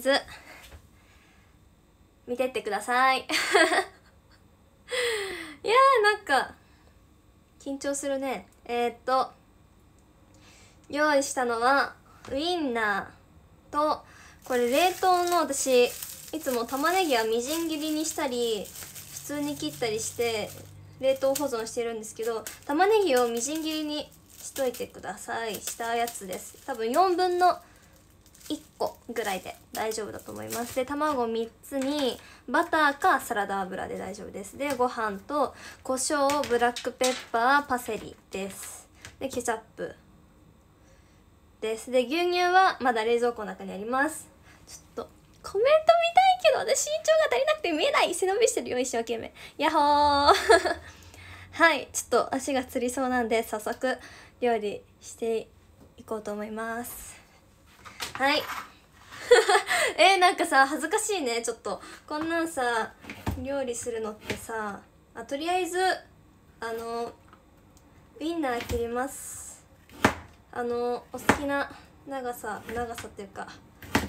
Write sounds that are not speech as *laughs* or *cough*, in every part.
ず見てってください。*laughs* いやーなんか緊張するね。えー、っと用意したのはウインナーとこれ冷凍の私いつも玉ねぎはみじん切りにしたり普通に切ったりして冷凍保存してるんですけど玉ねぎをみじん切りにしといてください。したやつです。多分4分の1個ぐらいで大丈夫だと思います。で卵3つにバターかサラダ油で大丈夫です。でご飯と胡椒ブラックペッパーパセリです。でケチャップです。で牛乳はまだ冷蔵庫の中にあります。ちょっとコメント見たいけど私身長が足りなくて見えない。背伸びしてるよ一生懸命。やっほー！*laughs* はいちょっと足がつりそうなんで早速料理していこうと思います。はい。*laughs* えー、なんかさ恥ずかしいね。ちょっと。こんなんさ料理するのってさあとりあえずあのウインナー切ります。あのお好きな長さ長さっていうか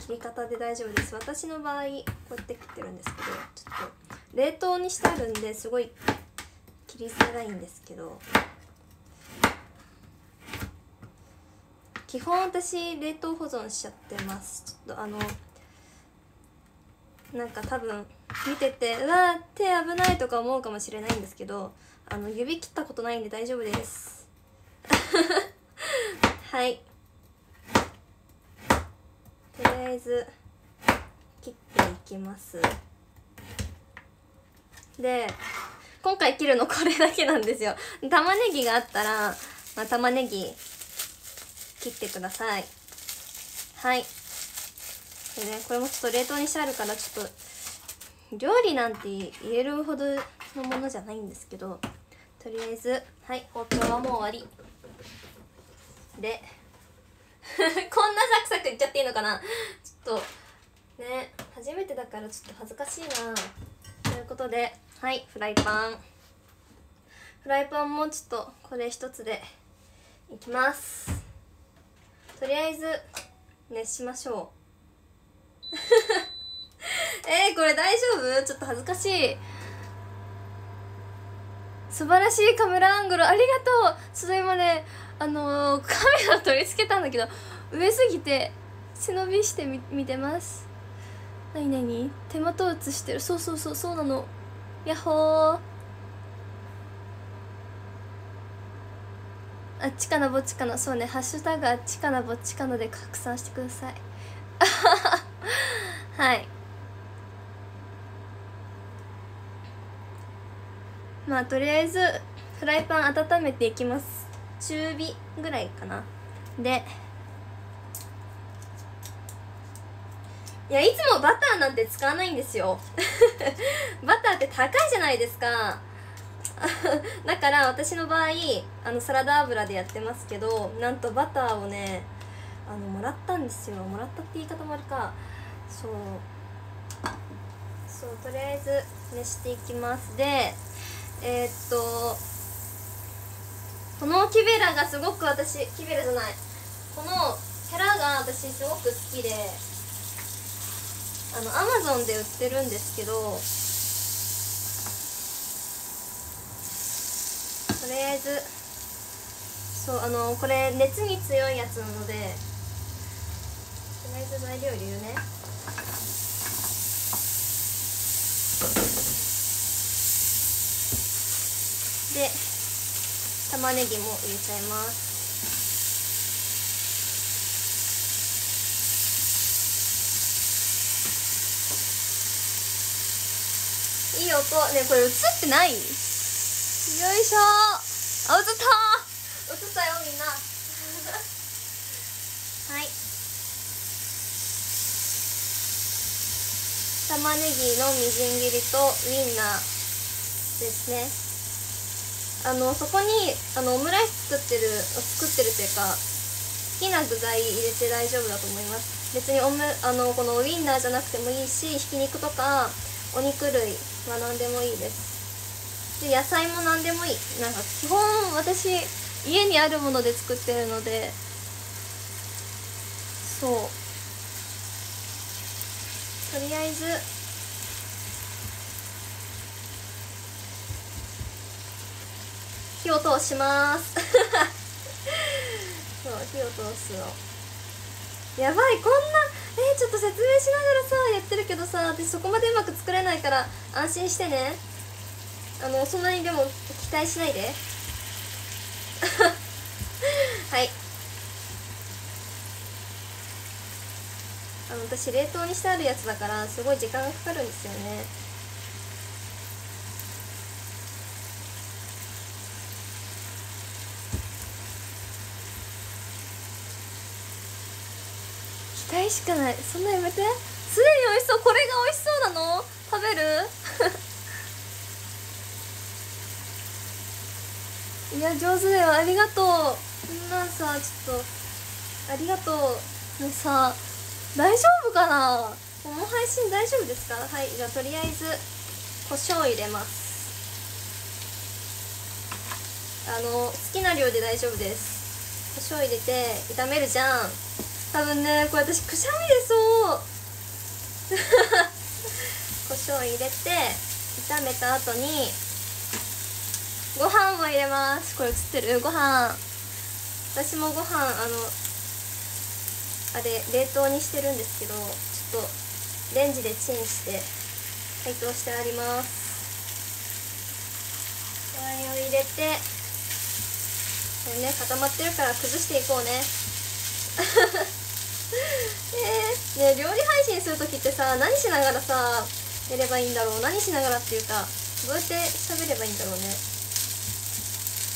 切り方で大丈夫です。私の場合こうやって切ってるんですけどちょっと冷凍にしてあるんですごい切りづらいんですけど基本私冷凍保存しちゃってます。ちょっとあのなんか多分見ててうわ手危ないとか思うかもしれないんですけどあの指切ったことないんで大丈夫です。*laughs* はい。とりあえず切っていきます。で今回切るのこれだけなんですよ。玉ねぎがあったら、まあ、玉ねぎ切ってください。はい。でねこれもちょっと冷凍にしてあるからちょっと料理なんて言えるほどのものじゃないんですけどとりあえずはい包丁はもう終わり。で *laughs* こんなサクサクいっちゃっていいのかな？ちょっとね初めてだからちょっと恥ずかしいな。ということではいフライパン。フライパンもちょっとこれ一つでいきます。とりあえず熱しましょう。*laughs* えー、これ大丈夫？ちょっと恥ずかしい。素晴らしいカメラアングル。ありがとう。ちょっと今ねあのー、カメラ取り付けたんだけど上すぎて背伸びしてみ見てます。なになに手元映してる。そうそうそうそうなの。やっほー。あっちかなぼっちかな。そうね。ハッシュタグあっちかなぼっちかなで拡散してください。*laughs* はい。まあとりあえずフライパン温めていきます。中火ぐらいかな。でいやいつもバターなんて使わないんですよ。*laughs* バターって高いじゃないですか。*laughs* だから私の場合あのサラダ油でやってますけどなんとバターをねあのもらったんですよ。もらったって言い方もあるか。そう。そうとりあえず熱していきます。でえー、っとこのキベラがすごく私キベラじゃない。このヘラが私すごく好きであのアマゾンで売ってるんですけどりあえず。そうあのこれ熱に強いやつなので。とりあえず材料入れるね。で玉ねぎも入れちゃいます。いい音。ねこれ映ってない？よいしょ。あ映った。映ったよみんな。*laughs* はい。玉ねぎのみじん切りとウインナーですね。あのそこにあのオムライス作ってる作ってるっていうか好きな具材入れて大丈夫だと思います。別にオムあのこのウインナーじゃなくてもいいしひき肉とかお肉類は何でもいいですで野菜も何でもいい。なんか基本私家にあるもので作ってるので。そう。とりあえず。火を通します。*laughs* そう火を通すの。やばいこんなえー、ちょっと説明しながらさやってるけどさ私そこまでうまく作れないから安心してね。あのそんなにでも期待しないで。*laughs* はい。あの私冷凍にしてあるやつだからすごい時間がかかるんですよね。期待しかない。そんなやめて。すでに美味しそう。これが美味しそうなの？食べる？いや上手だよ。ありがとう。こんなんさちょっとありがとう。もうさ大丈夫かな？この配信大丈夫ですか？はいじゃあとりあえず胡椒入れます。あの好きな量で大丈夫です。胡椒入れて炒めるじゃん。多分ねこれ私くしゃみ出そ *laughs* う胡椒入れて炒めた後にご飯を入れます。これ映ってる？ご飯。私もご飯あのあれ冷凍にしてるんですけどちょっとレンジでチンして解凍してあります。ワインを入れてこれね固まってるから崩していこうね。*laughs* えー、ね料理配信する時ってさ何しながらさやればいいんだろう？何しながらっていうかどうやって喋ればいいんだろうね？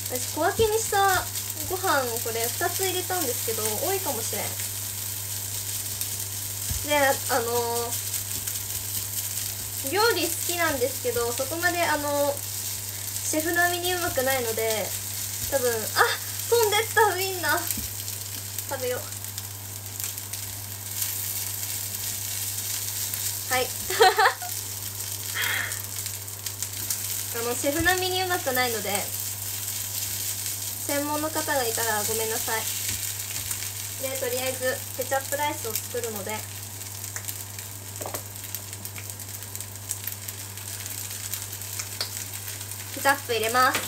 私小分けにしたご飯をこれ2つ入れたんですけど多いかもしれん。であの料理好きなんですけどそこまであのシェフ並みにうまくないので多分あ飛んでったウインナー食べよう。はい。*laughs* あのシェフ並みにうまくないので専門の方がいたらごめんなさい。でとりあえずケチャップライスを作るので。ケチャップ入れます。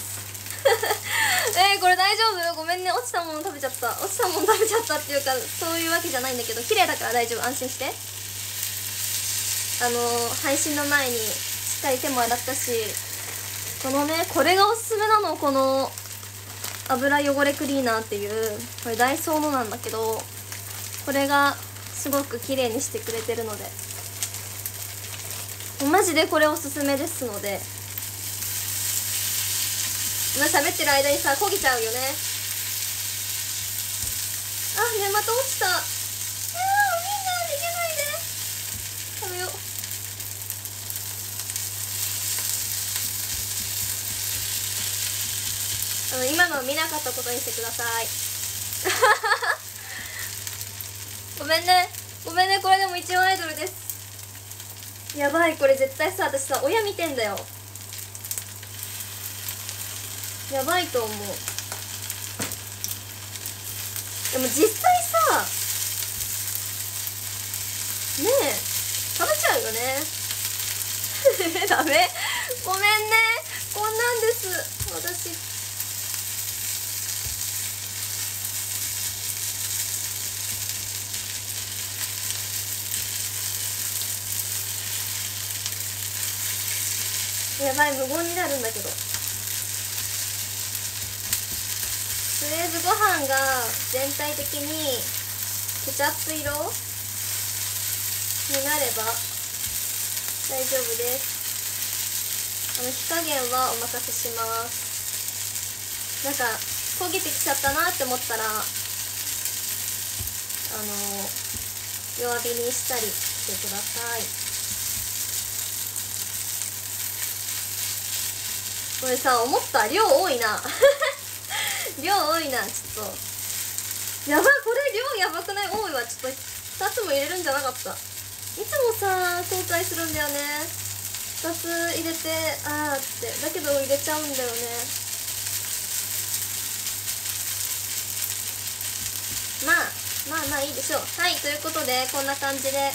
*laughs* えー、これ大丈夫？ごめんね。落ちたもの食べちゃった。落ちたもの食べちゃったっていうかそういうわけじゃないんだけど綺麗だから大丈夫。安心して。あのー、配信の前にしっかり手も洗ったしこのねこれがおすすめなの。この油汚れクリーナーっていうこれダイソーのなんだけどこれがすごく綺麗にしてくれてるので。マジでこれおすすめですので。今喋ってる間にさ焦げちゃうよね。あねまた落ちた。あーみんな逃げないで。食べよう。あの今の見なかったことにしてください。*laughs* ごめんね。ごめんね。これでも一応アイドルです。やばい。これ絶対さ私さ親見てんだよ。やばいと思う。でも実際さねえ食べちゃうよね。*laughs* ダメ。ごめんね。こんなんです。私やばい無言になるんだけど。とりあえずご飯が全体的にケチャップ色になれば大丈夫です。あの火加減はお任せします。なんか焦げてきちゃったなって思ったらあの弱火にしたりしてください。これさ思った量多いな。*laughs* 量多いな。ちょっとやばいこれ量やばくない？多いわ。ちょっと2つも入れるんじゃなかった。いつもさ後悔するんだよね。2つ入れてあーってだけど入れちゃうんだよね。まあまあまあいいでしょう。はいということでこんな感じで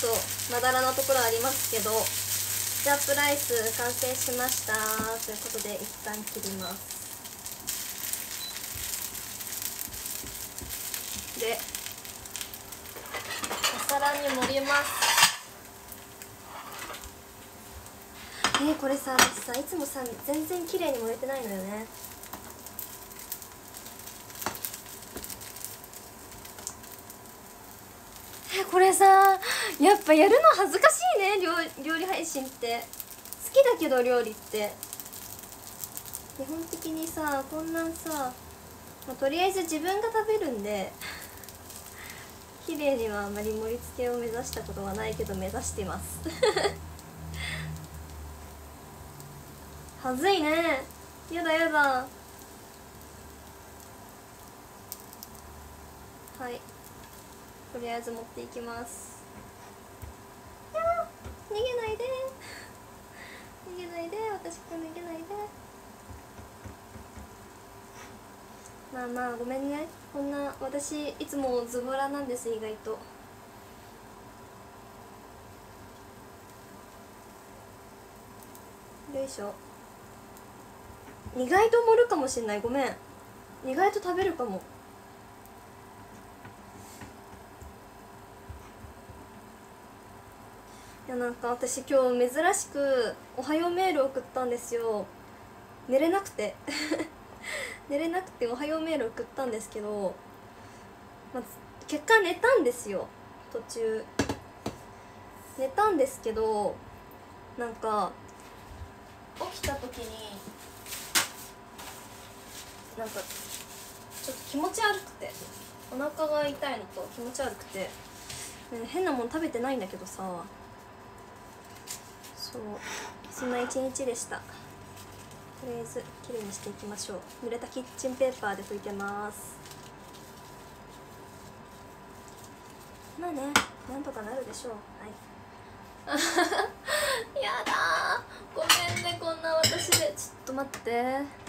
ちょっとまだらなところありますけど。ジャップライス完成しました。ということで一旦切ります。でお皿に盛ります。えー、これさ私さいつもさ全然綺麗に盛れてないのよね。これさやっぱやるの恥ずかしいね料理配信って。好きだけど料理って。基本的にさこんなんさ、まあ、とりあえず自分が食べるんで綺麗にはあまり盛り付けを目指したことはないけど目指してます。*laughs* はずいね。やだやだ。はい。とりあえず持っていきます。いや逃げないで。逃げないで。私くん逃げないで。まあまあごめんね。こんな私いつもズボラなんです意外と。よいしょ。意外と盛るかもしんない。ごめん。意外と食べるかも。やなんか私今日珍しく「おはようメール」送ったんですよ。寝れなくて。*laughs* 寝れなくて「おはようメール」送ったんですけど、まあ、結果寝たんですよ。途中。寝たんですけどなんか起きた時になんかちょっと気持ち悪くて。お腹が痛いのと気持ち悪くて、変なもん食べてないんだけどさ。そう。そんな一日でした。とりあえずきれいにしていきましょう。濡れたキッチンペーパーで拭いてます。まあねなんとかなるでしょう。はい。*laughs* やだごめんねこんな私で。ちょっと待って。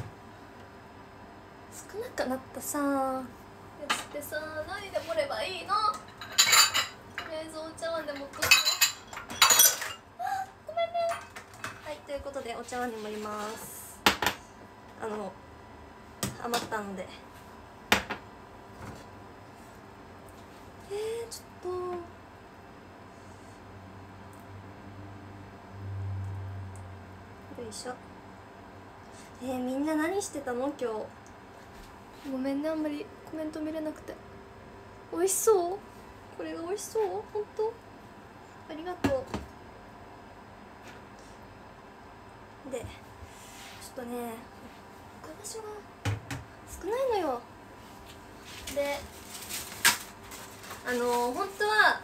少なくなったさやつってさ何で盛ればいいの？とりあえずお茶碗で持っとくあごめんねはいということでお茶碗に盛ります。あの余ったので。えー、ちょっと。よいしょ。えー、みんな何してたの？今日。ごめんねあんまりコメント見れなくて。美味しそう？これが美味しそう？本当？ありがとう。でちょっとね置く場所が少ないのよ。であの本当は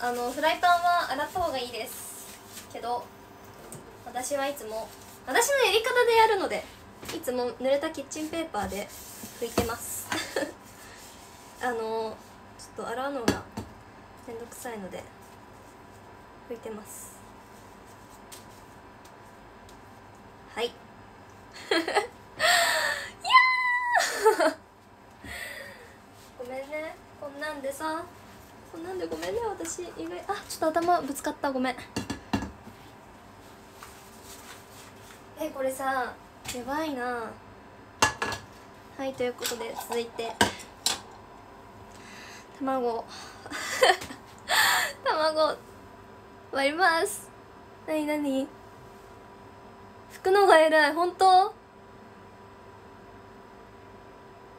あのフライパンは洗った方がいいです。けど私はいつも私のやり方でやるのでいつも濡れたキッチンペーパーで拭いてます。*laughs* あのちょっと洗うのがめんどくさいので拭いてます。はい。いやごめんね。こんなんでさ。こんなんでごめんね。私意外。あちょっと頭ぶつかった。ごめん。えこれさやばいな。はいということで続いて。卵。*laughs* 卵。割ります。なになに拭くのが偉い。本当？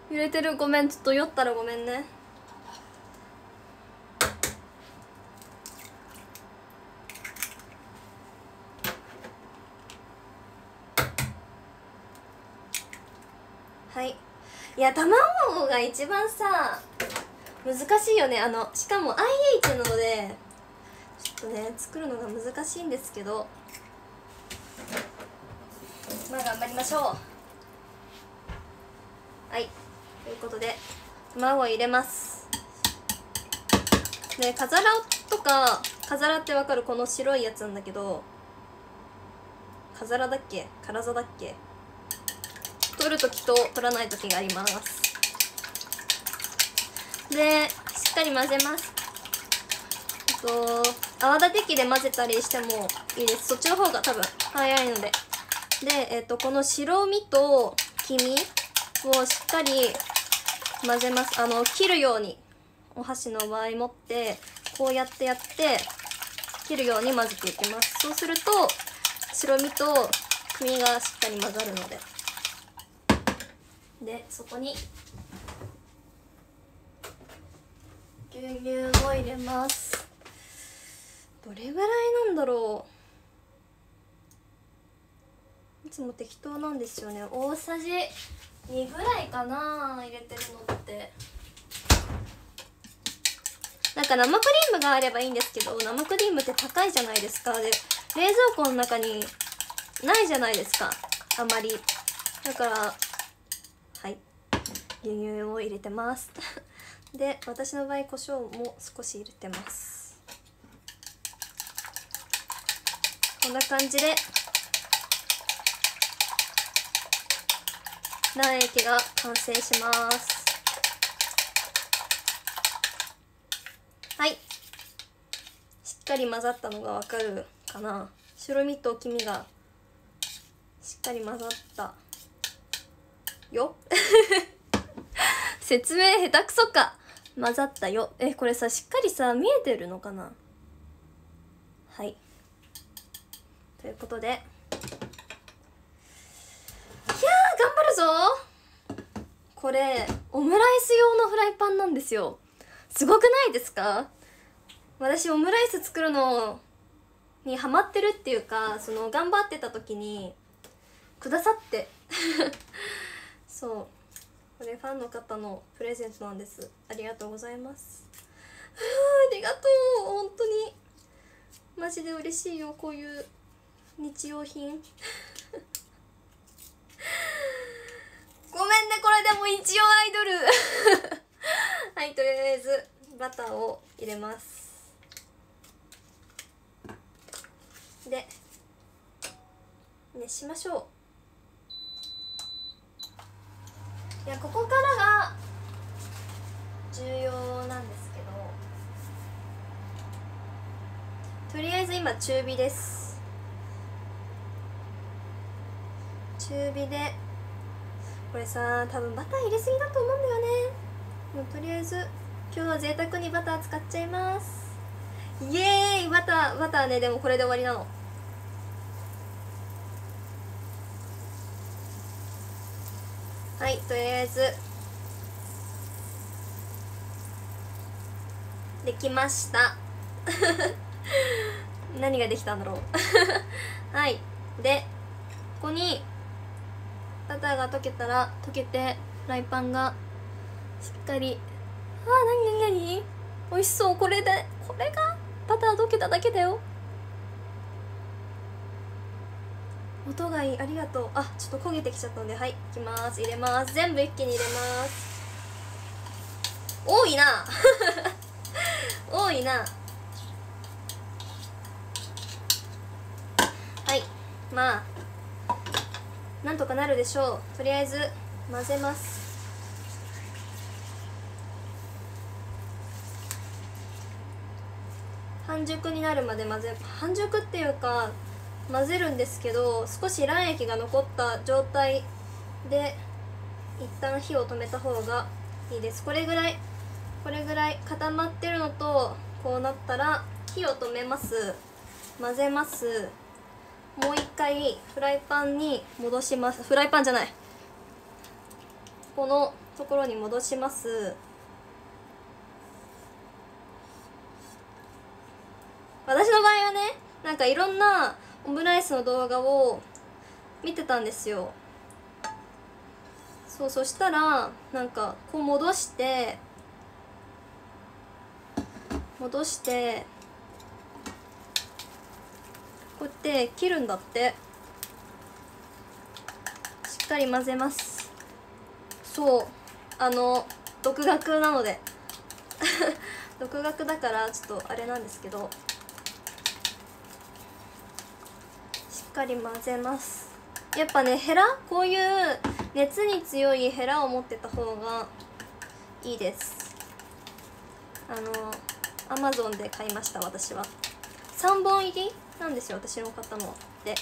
揺れてる。ごめん。ちょっと酔ったらごめんね。はい。いや卵が一番さ難しいよね。あのしかも IH なのでちょっとね作るのが難しいんですけど。まあ頑張りましょう。はい。ということで卵を入れます。ね飾らとか飾らってわかるこの白いやつなんだけど飾らだっけ？からざだっけ？取る時と取らない時があります。でしっかり混ぜます。と泡立て器で混ぜたりしてもいいです。そっちの方が多分早いので。で、えっとこの白身と黄身をしっかり混ぜます。あの切るようにお箸の場合持ってこうやってやって切るように混ぜていきます。そうすると白身と黄身がしっかり混ざるので。でそこに牛乳を入れます。どれぐらいなんだろう。つも適当なんですよね。大さじ2ぐらいかな入れてるのって。なんか生クリームがあればいいんですけど生クリームって高いじゃないですか。で冷蔵庫の中にないじゃないですか。あまり。だからはい。牛乳を入れてます。*laughs* で私の場合胡椒も少し入れてます。こんな感じで卵液が完成します。はい。しっかり混ざったのがわかるかな。白身と黄身がしっかり混ざったよ。*laughs* 説明下手くそか。混ざったよ。えこれさしっかりさ見えてるのかな。はい。ということでいやー頑張るぞ。これオムライス用のフライパンなんですよ。すごくないですか？私オムライス作るのにハマってるっていうかその頑張ってた時にくださって。*laughs* そう。これファンの方のプレゼントなんです。ありがとうございます。ありがとう。本当に。マジで嬉しいよこういう日用品。ごめんねこれでも一応アイドル。*laughs* はいとりあえずバターを入れます。で熱しましょう。いやここからが重要なんですけどとりあえず今中火です。中火でこれさ多分バター入れすぎだと思うんだよね。もうとりあえず今日は贅沢にバター使っちゃいます。イエーイ！バターバターね。でもこれで終わりなの。はいとりあえず。できました。*laughs* 何ができたんだろう。*laughs* はい。でここにバターが溶けたら溶けてフライパンがしっかりあーなになになに美味しそう。これでこれが？バター溶けただけだよ。音がいい。ありがとう。あちょっと焦げてきちゃったので。はいいきます。入れます。全部一気に入れます。多いな。*laughs* 多いな。はいまあなんとかなるでしょう。とりあえず混ぜます。半熟になるまで混ぜ半熟っていうか混ぜるんですけど少し卵液が残った状態で一旦火を止めた方がいいです。これぐらいこれぐらい固まってるのとこうなったら火を止めます。混ぜます。もう一回フライパンに戻します。フライパンじゃない。このところに戻します。私の場合はねなんかいろんなオムライスの動画を見てたんですよ。そうそしたらなんかこう戻して戻してこうやって切るんだって。しっかり混ぜます。そう。あの独学なので。*laughs* 独学だからちょっとあれなんですけど。しっかり混ぜます。やっぱねヘラ？こういう熱に強いヘラを持ってた方がいいです。あのアマゾンで買いました私は。3本入り？なんですよ私の買ったので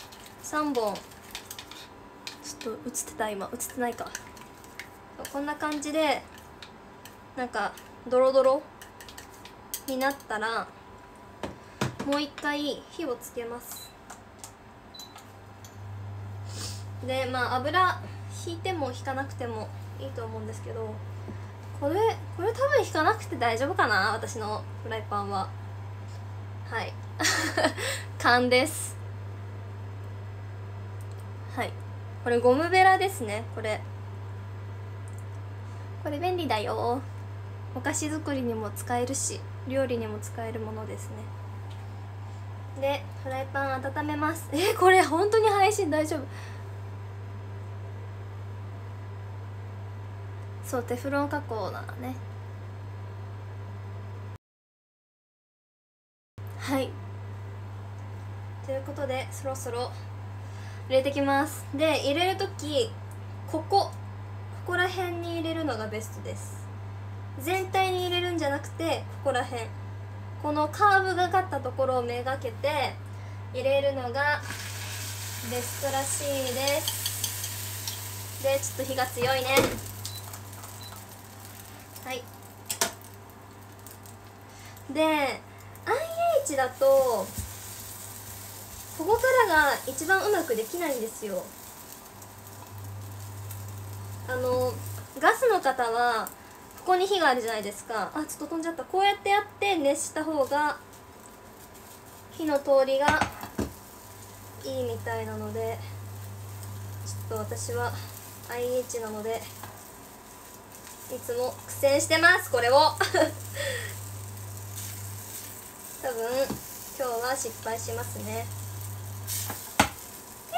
3本。ちょっと映ってた今。映ってないか。こんな感じでなんかドロドロになったらもう一回火をつけます。でまあ油引いても引かなくてもいいと思うんですけどこれこれ多分引かなくて大丈夫かな私のフライパンは。はい。*laughs* 勘です。はい。これゴムベラですね。これ。これ便利だよ。お菓子作りにも使えるし料理にも使えるものですね。でフライパン温めます。えこれ本当に配信大丈夫？そうテフロン加工だね。はい。ということでそろそろ入れてきます。で入れる時ここここら辺に入れるのがベストです。全体に入れるんじゃなくてここら辺。このカーブがかったところをめがけて入れるのがベストらしいです。でちょっと火が強いね。はい。で IH だとここからが一番うまくできないんですよ。あのガスの方はここに火があるじゃないですか。あちょっと飛んじゃった。こうやってやって熱した方が火の通りがいいみたいなのでちょっと私は IH なのでいつも苦戦してますこれを。*laughs* 多分今日は失敗しますね。手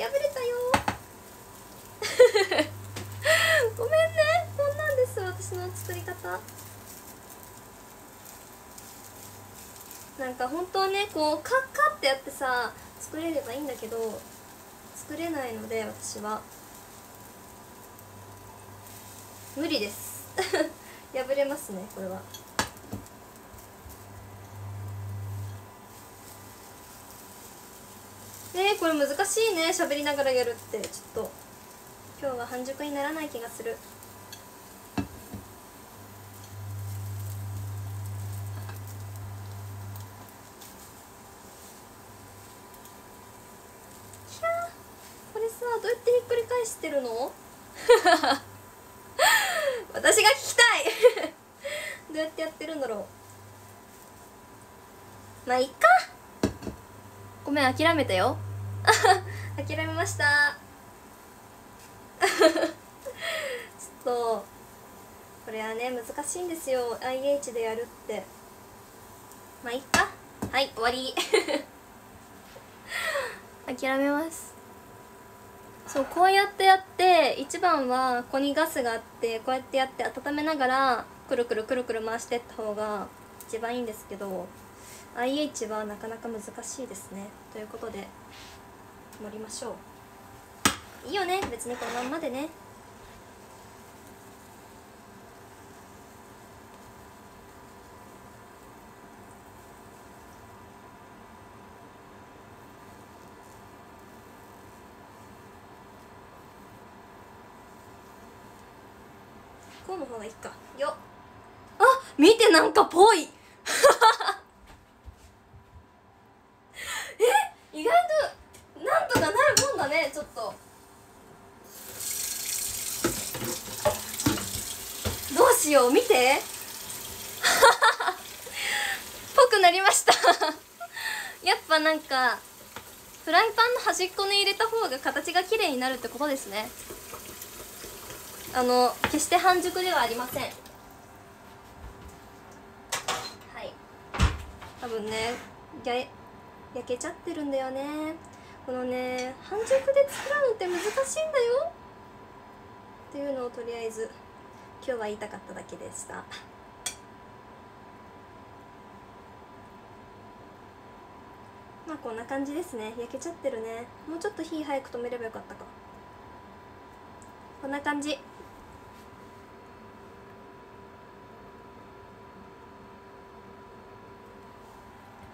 が破れたよごめんねこんなんです私の作り方なんか本当はねこうカッカってやってさ作れればい。い。んだけど作れない。ので私は無理です破れますねこれはえー、これ難しいね喋りながらやるって。ちょっと今日は半熟にならない気がする。ひゃこれさどうやってひっくり返してるの？*laughs* 私が聞きたい。*laughs* どうやってやってるんだろう。まあいっか。ごめん諦めたよ。*laughs* 諦めました。*laughs* ちょっとこれはね難しいんですよ。IH でやるって。まあいっか。はい終わり。*laughs* 諦めます。そうこうやってやって一番はここにガスがあってこうやってやって温めながらくるくるくるくる回してった方が一番いいんですけど IH はなかなか難しいですね。ということで盛りましょう。いいよね。別にこのまんまでね。こうの方がいいか。よっ。あ見てなんかぽい *laughs* え意外となんとかなるもんだねちょっと。どうしよう見て。*laughs* ぽくなりました。*laughs* やっぱなんかフライパンの端っこに入れた方が形が綺麗になるってことですね。あの決して半熟ではありません。はい。多分ねや焼けちゃってるんだよね。このね半熟で作るのって難しいんだよ。っていうのをとりあえず今日は言いたかっただけでした。まあこんな感じですね。焼けちゃってるね。もうちょっと火早く止めればよかったか。こんな感じ。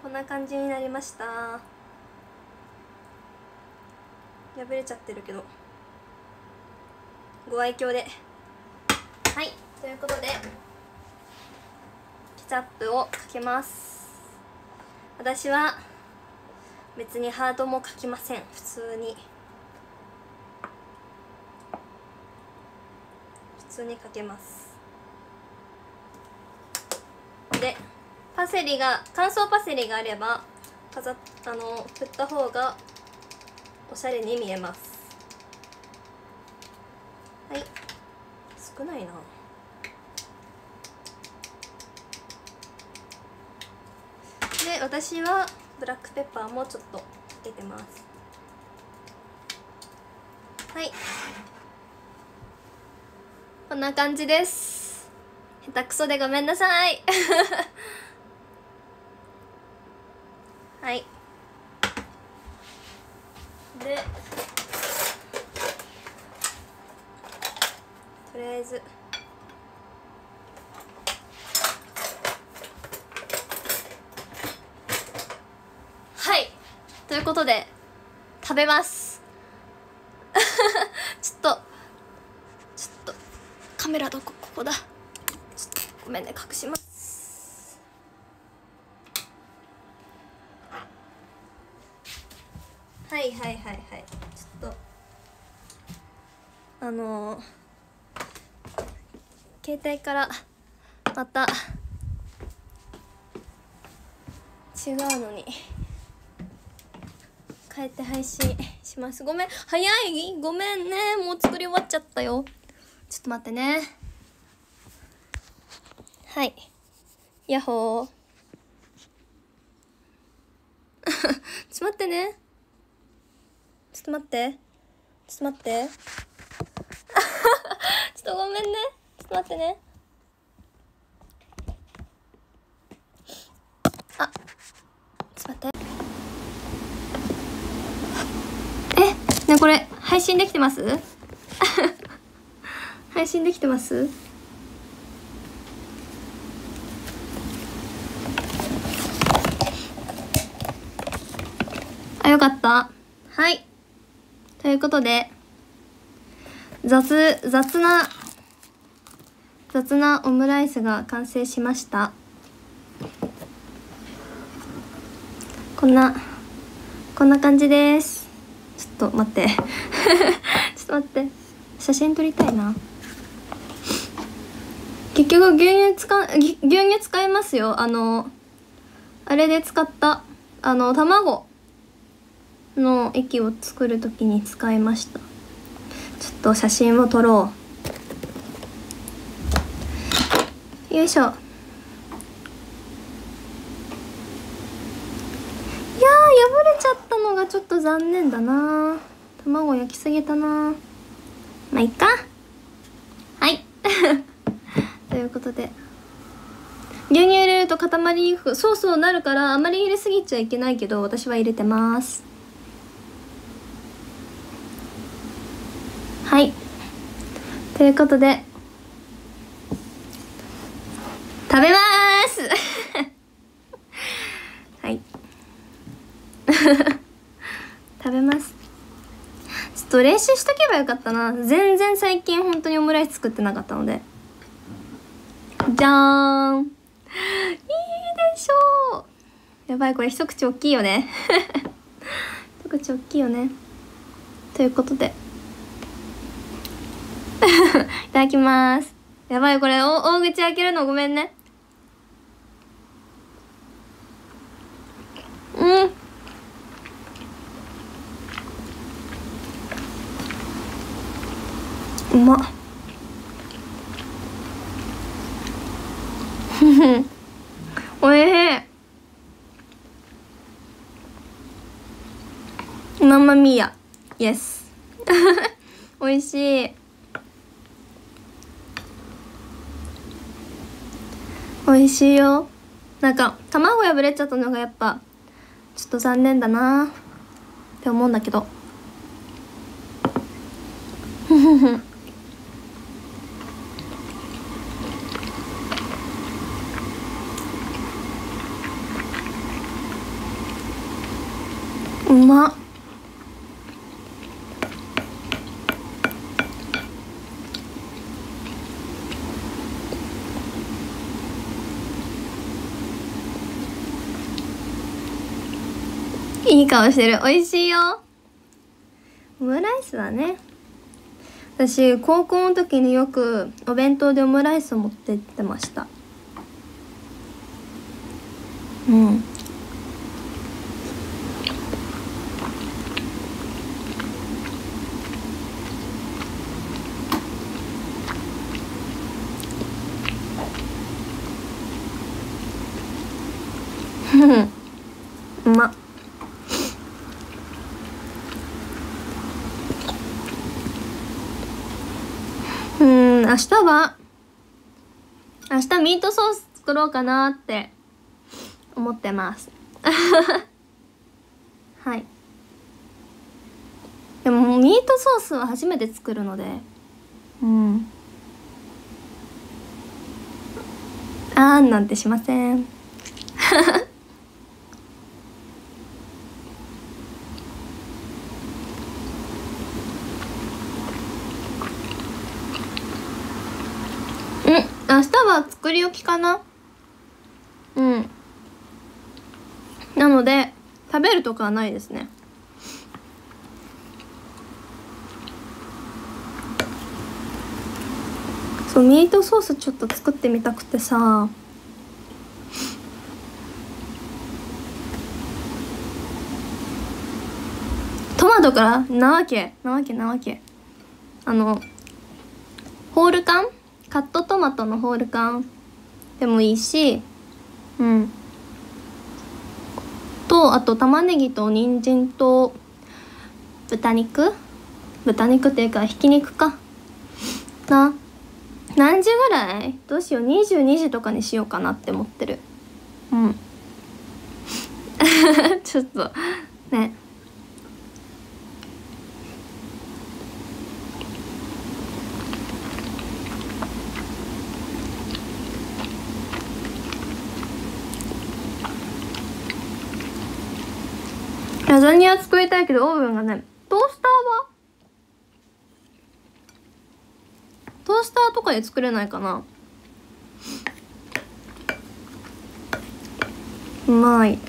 こんな感じになりました。破れちゃってるけど。ご愛嬌で。はいということでケチャップをかけます。私は別にハートもかきません。普通に。普通にかけます。でパセリが乾燥パセリがあれば飾っあの振った方がおしゃれに見えます。はい。少ないな。で私はブラックペッパーもちょっとかけてます。はい。こんな感じです。下手くそでごめんなさい。*laughs* はい。とりあえず。はい。ということで食べます。*laughs* ちょっとちょっとカメラどこここだ。ちょっとごめんね隠しますはいはいはいはいちょっとあのー携帯からまた違うのに変えて配信します。ごめん早い？ごめんね。もう作り終わっちゃったよ。ちょっと待ってね。はい。ヤッホー。*laughs* ちょっと待ってね。ちょっと待って。ちょっと待ってちょっとごめんねちょっと待ってね。あちょっと待って。えねこれ配信できてます？配信できてます？*laughs* あよかった。はい。ということで雑雑な雑なオムライスが完成しました。こんなこんな感じです。ちょっと待って。*laughs* ちょっと待って。写真撮りたいな。結局牛乳使ぎ牛乳使いますよ。あのあれで使ったあの卵の液を作る時に使いました。ちょっと写真を撮ろう。よいしょ。いやー破れちゃったのがちょっと残念だな。卵焼きすぎたな。まあいっか。はい。*laughs* ということで。牛乳入れると固まりにくくそうそうなるからあまり入れすぎちゃいけないけど私は入れてます。はい。ということで食べます。*laughs* はい。*laughs* 食べます。ちょっと練習しとけばよかったな。全然最近本当にオムライス作ってなかったので。じゃーん。いいでしょう。やばいこれ一口大きいよね。*laughs* 一口大きいよね。ということで。いただきます。やばいこれ大口開けるのごめんね。うん。うま。っ *laughs* おいしい。ママミヤ。イエスおいしい。美味しいよ。なんか卵破れちゃったのがやっぱ。ちょっと残念だな。って思うんだけどまっいい顔してる。美味しいよ。オムライスだね私高校の時によくお弁当でオムライスを持ってってました。明日は明日ミートソース作ろうかなって思ってます。*laughs* はい。でもミートソースは初めて作るので。うん。あーんなんてしません明日は作り置きかな？うん。なので食べるとかはないですね。そうミートソースちょっと作ってみたくてさ。トマトから？なわけ？なわけ？なわけ？あのホール缶カットトマトのホール缶。でもいいしうん。とあと玉ねぎと人参と豚肉？豚肉っていうかひき肉か。な何時ぐらい？どうしよう。22時とかにしようかなって思ってる。うん。*laughs* ちょっとね。ラザニア作りたいけどオーブンがねトースターは？トースターとかで作れないかな。うまい。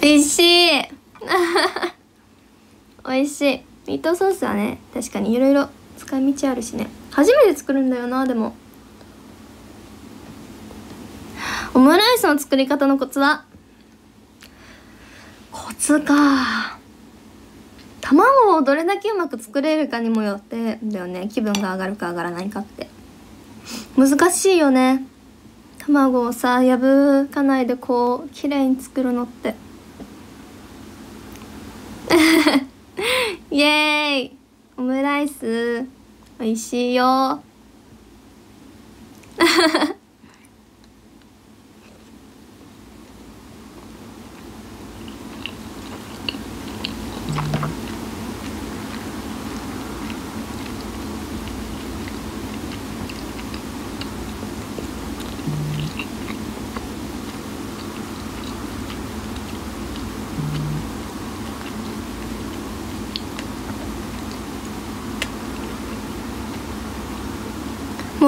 美味しい。*laughs* 美味しい。ミートソースはね確かにいろいろ使い道あるしね。初めて作るんだよなでも。オムライスの作り方のコツは？コツか。卵をどれだけうまく作れるかにもよってだよね。気分が上がるか上がらないかって。難しいよね。卵をさ破かないでこう綺麗に作るのって。*laughs* イエーイ。オムライス。美味しいよ。*laughs*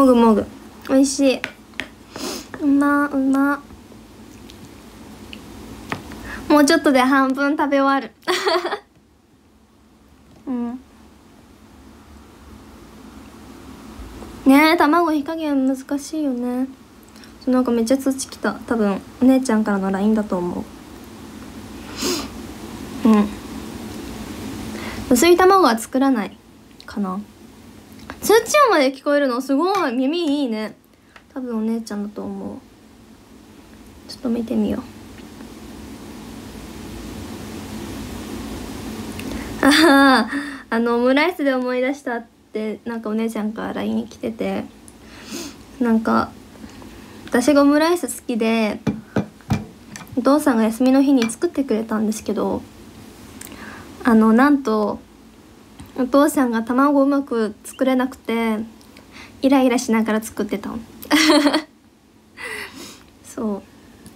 ぐもぐ。美味しい。うまうま。もうちょっとで半分食べ終わる。*laughs* うん。ねえ卵火加減難しいよね。なんかめっちゃ通知来た。多分お姉ちゃんからの LINE だと思う。うん。薄い卵は作らないかな通知音まで聞こえるのすごい。耳いいね多分お姉ちゃんだと思う。ちょっと見てみよう。あああのオムライスで思い出したってなんかお姉ちゃんから LINE 来ててなんか私がオムライス好きでお父さんが休みの日に作ってくれたんですけどあのなんとお父さんが卵うまく作れなくてイライラしながら作ってた。の *laughs* そう。っ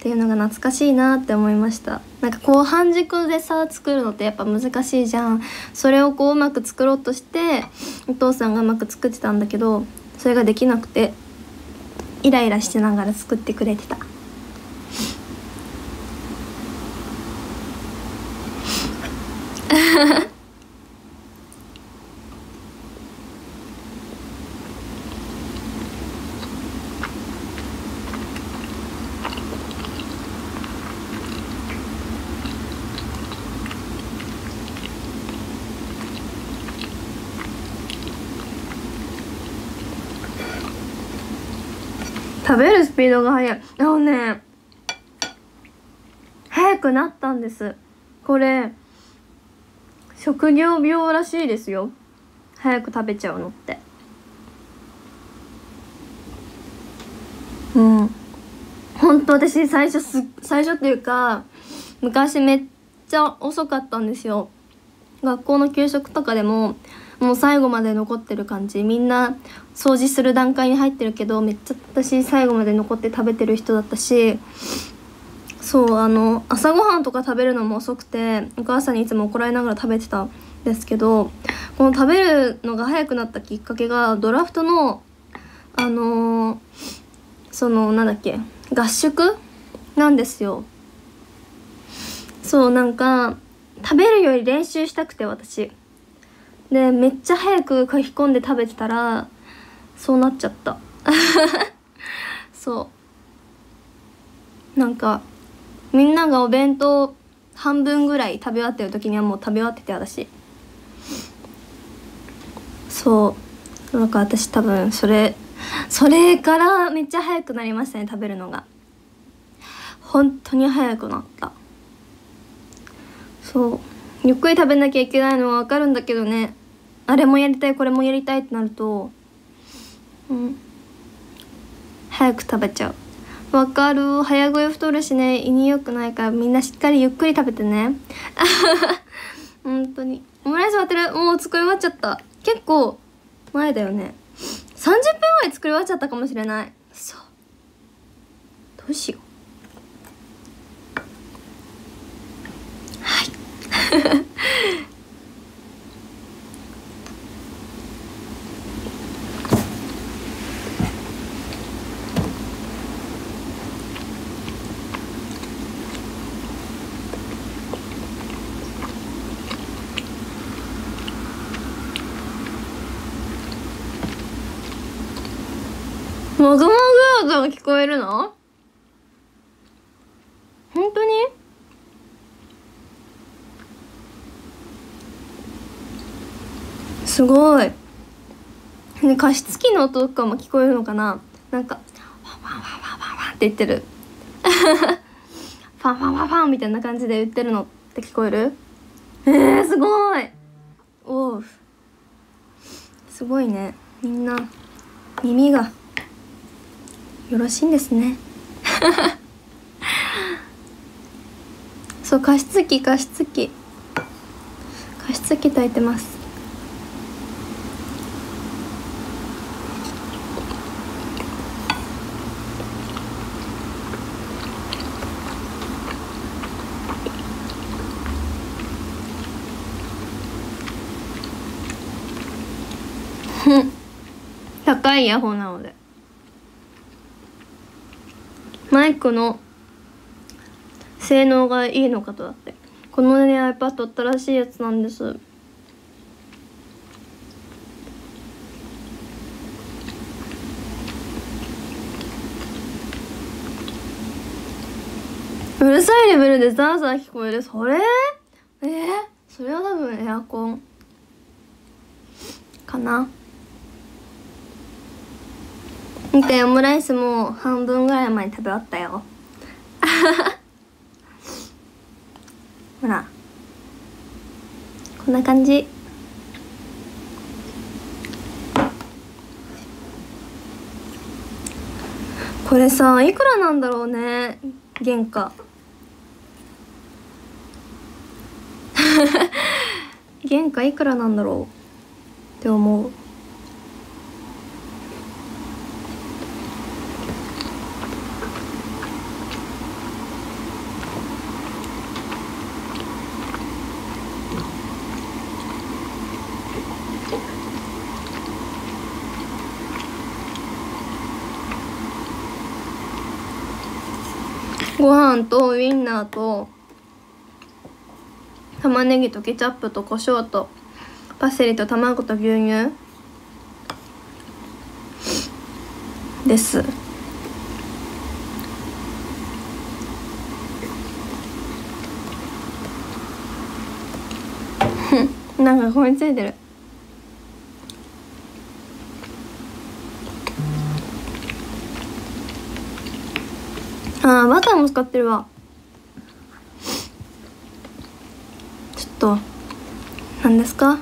ていうのが懐かしいなって思いました。なんかこう半熟でさ作るのってやっぱ難しいじゃん。それをこううまく作ろうとしてお父さんがうまく作ってたんだけどそれができなくてイライラしてながら作ってくれてた *laughs* 食べるスピードが速い。あのね速くなったんです。これ職業病らしいですよ。早く食べちゃうのって。うん。本当私最初す最初っていうか昔めっちゃ遅かったんですよ。学校の給食とかでももう最後まで残ってる感じ。みんな掃除する段階に入ってるけどめっちゃ私最後まで残って食べてる人だったしそうあの朝ごはんとか食べるのも遅くてお母さんにいつも怒られながら食べてたんですけどこの食べるのが早くなったきっかけがドラフトのあのー、そのなんだっけ合宿？なんですよ。そうなんか食べるより練習したくて私。でめっちゃ早く書き込んで食べてたらそうなっちゃった。*laughs* そう。なんかみんながお弁当半分ぐらい食べ終わってる時にはもう食べ終わってて私。そう。なんか私多分それそれからめっちゃ早くなりましたね食べるのが。本当に早くなった。そう。ゆっくり食べなきゃいけないのは分かるんだけどね。あれもやりたいこれもやりたいってなるとうん。早く食べちゃう。わかる。早食い太るしね。胃に良くないからみんなしっかりゆっくり食べてね。*laughs* 本当に。オムライス終わってる。もう作り終わっちゃった。結構前だよね。30分ぐらい作り終わっちゃったかもしれない。そう。どうしよう。はい。もぐもぐ音が聞こえるの？本当に？すごい。ね加湿器の音とかも聞こえるのかな？なんかファンファンファンファンファンって言ってる。*laughs* ファンファンファンファンみたいな感じで言ってるのって聞こえる？えー、すごい。おう。すごいね。みんな耳が。よろしいんですね。*laughs* そう加湿器加湿器。加湿器炊いてます。*laughs* 高いイヤホンなので。マイクの性能がいいのかとだって。このね iPad 新しいやつなんです。うるさいレベルでザーザー聞こえる？それ？えー、それは多分エアコンかな。見てオムライスも半分ぐらい前に食べ終わったよ。*laughs* ほら。こんな感じ。これさいくらなんだろうね。原価。*laughs* 原価いくらなんだろうって思う。ご飯とウインナーと玉ねぎとケチャップと胡椒とパセリと卵と牛乳です。なんかここについてる。あーバターも使ってるわ。ちょっと何ですか？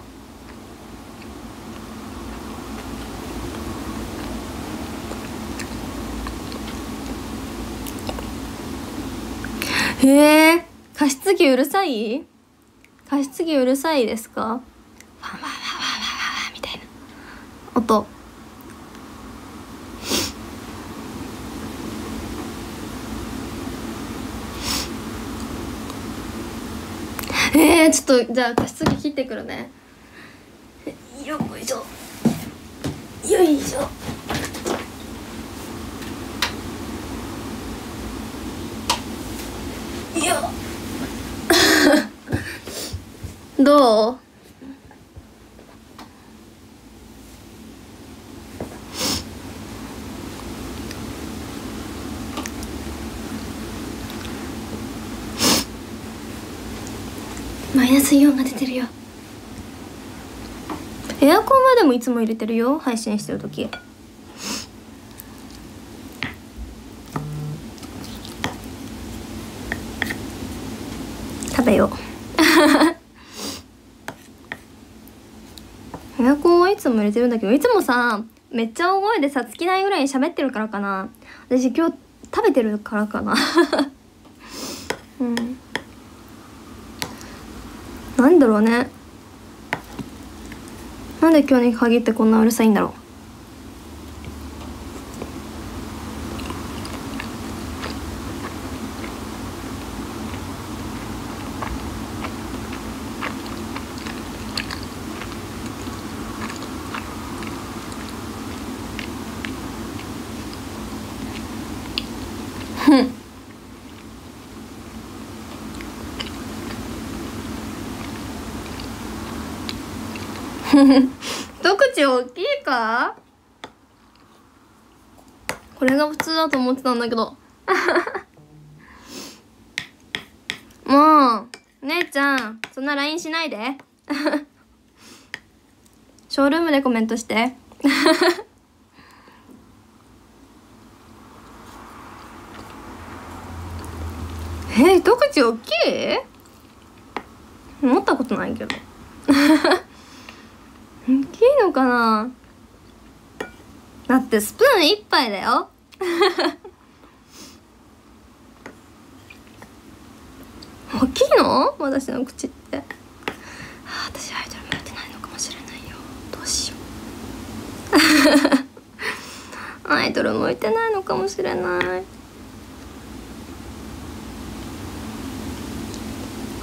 へえ加湿器うるさい？加湿器うるさいですか？ファンファンファンファンファンファンみたいな。音。えー、ちょっとじゃあ加湿器切ってくるね。よいしょ。よいしょ。よっ。*laughs* どう？マイナスイオンが出てるよ。エアコンはでもいつも入れてるよ。配信してる時。食べよう。*laughs* エアコンはいつも入れてるんだけどいつもさめっちゃ大声でさ尽きないぐらい喋ってるからかな。私今日食べてるからかな。*laughs* うん。なんだろうね。なんで今日に限ってこんなうるさいんだろうふん *laughs* 一口大きいか？これが普通だと思ってたんだけど。*laughs* もう姉ちゃんそんな LINE しないで。*laughs* ショールームでコメントして。え一口大きい？思ったことないけど。大きいのかな？だってスプーン一杯だよ。*laughs* 大きいの？私の口って、はあ、私アイドル向いてないのかもしれないよ。どうしよう。*laughs* アイドル向いてないのかもしれない。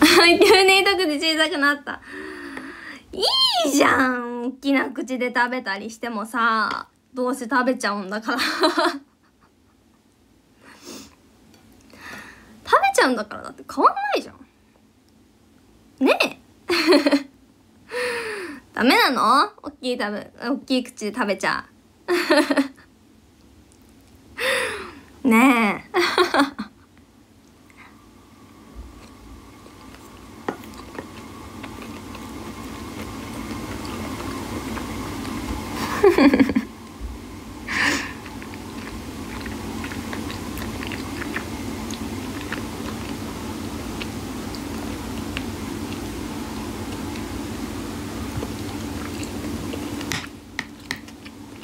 *laughs* 急に一口小さくなった。いいじゃん。大きな口で食べたりしてもさどうせ食べちゃうんだから。*laughs* 食べちゃうんだからだって変わんないじゃん。ねえ。*laughs* ダメなの？大きい食べ大きい口で食べちゃう。*laughs* ねえ。*laughs*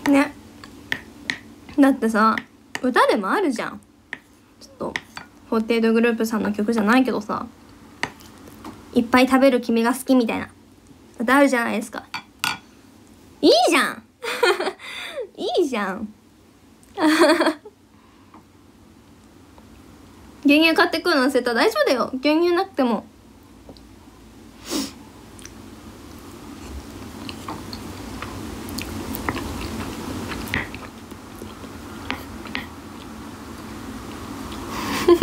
ね。だってさ歌でもあるじゃん。ちょっとフォーテイドグループさんの曲じゃないけどさいっぱい食べる君が好きみたいな。歌あるじゃないですか。じゃん。*laughs* 牛乳買ってくるの忘れた。大丈夫だよ。牛乳なくても。*laughs*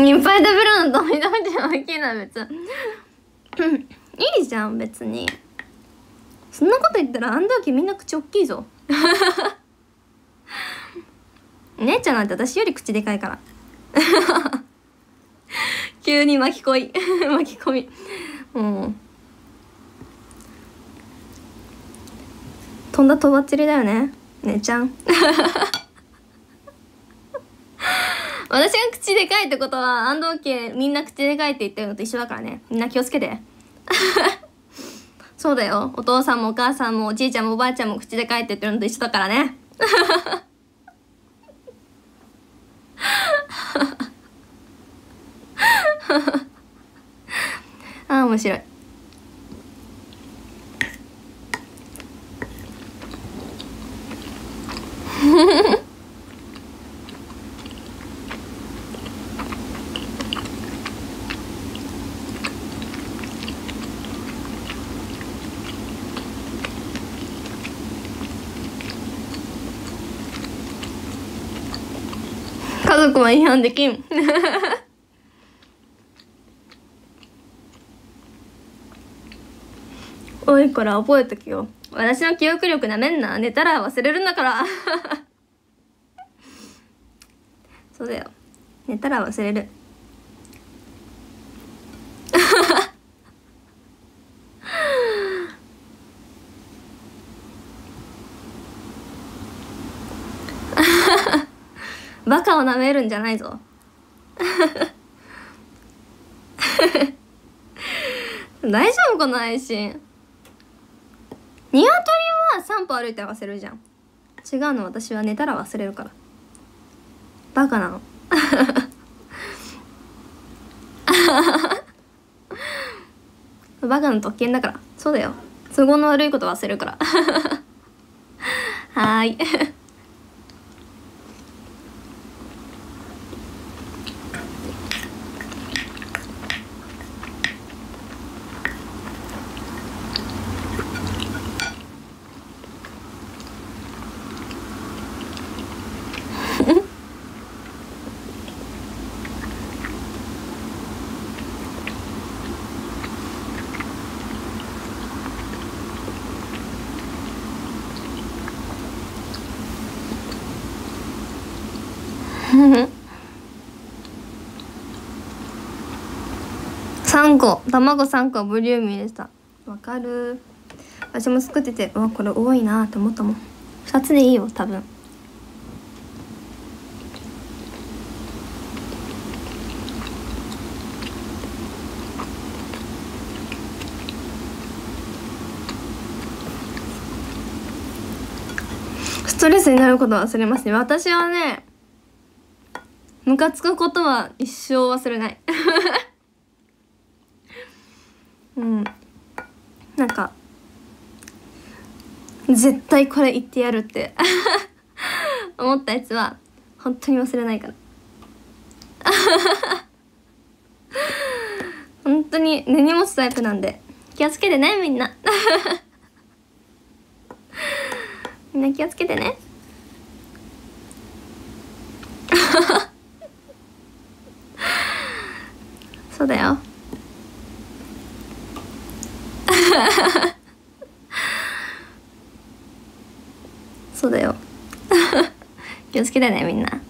いっぱい食べるのと一口は大きいな別に。いいじゃん別に。そんなこと言ったらあん時みんな口大きいぞ。*laughs* 姉ちゃんなんて私より口でかいから。*laughs* 急に巻き込み。*laughs* 巻き込み。もう飛んだとばっちりだよね姉ちゃん私が口でかいってことは安藤家みんな口でかいって言ってるのと一緒だからね。みんな気をつけて。*laughs* そうだよ。お父さんもお母さんもおじいちゃんもおばあちゃんも口でかいって言ってるのと一緒だからね。*laughs* ああ面白い。家 *laughs* 族は違反できん。*laughs* おいから覚えときよ。私の記憶力なめんな。寝たら忘れるんだから。*laughs* そうだよ。寝たら忘れる。バカを舐めるんじゃないぞ。*laughs* 大丈夫この配信鶏は3歩歩いて忘れるじゃん。違うの私は寝たら忘れるから。バカなの。バカの特権だから。そうだよ。都合の悪いこと忘れるから。はーい。3個。卵3個。ボリューミーでした。わかる。私も作っててうわこれ多いなって思ったもん。2つでいいよ多分。ストレスになることは忘れますね。私はねムカつくことは一生忘れない。うん。なんか絶対これ言ってやるって *laughs* 思ったやつは本当に忘れないから。*laughs* 本当に根に持つタイプなんで気をつけてねみんな。*laughs* みんな気をつけてね。そうだよ。*laughs* そうだよ。*laughs* 気をつけてねみんな。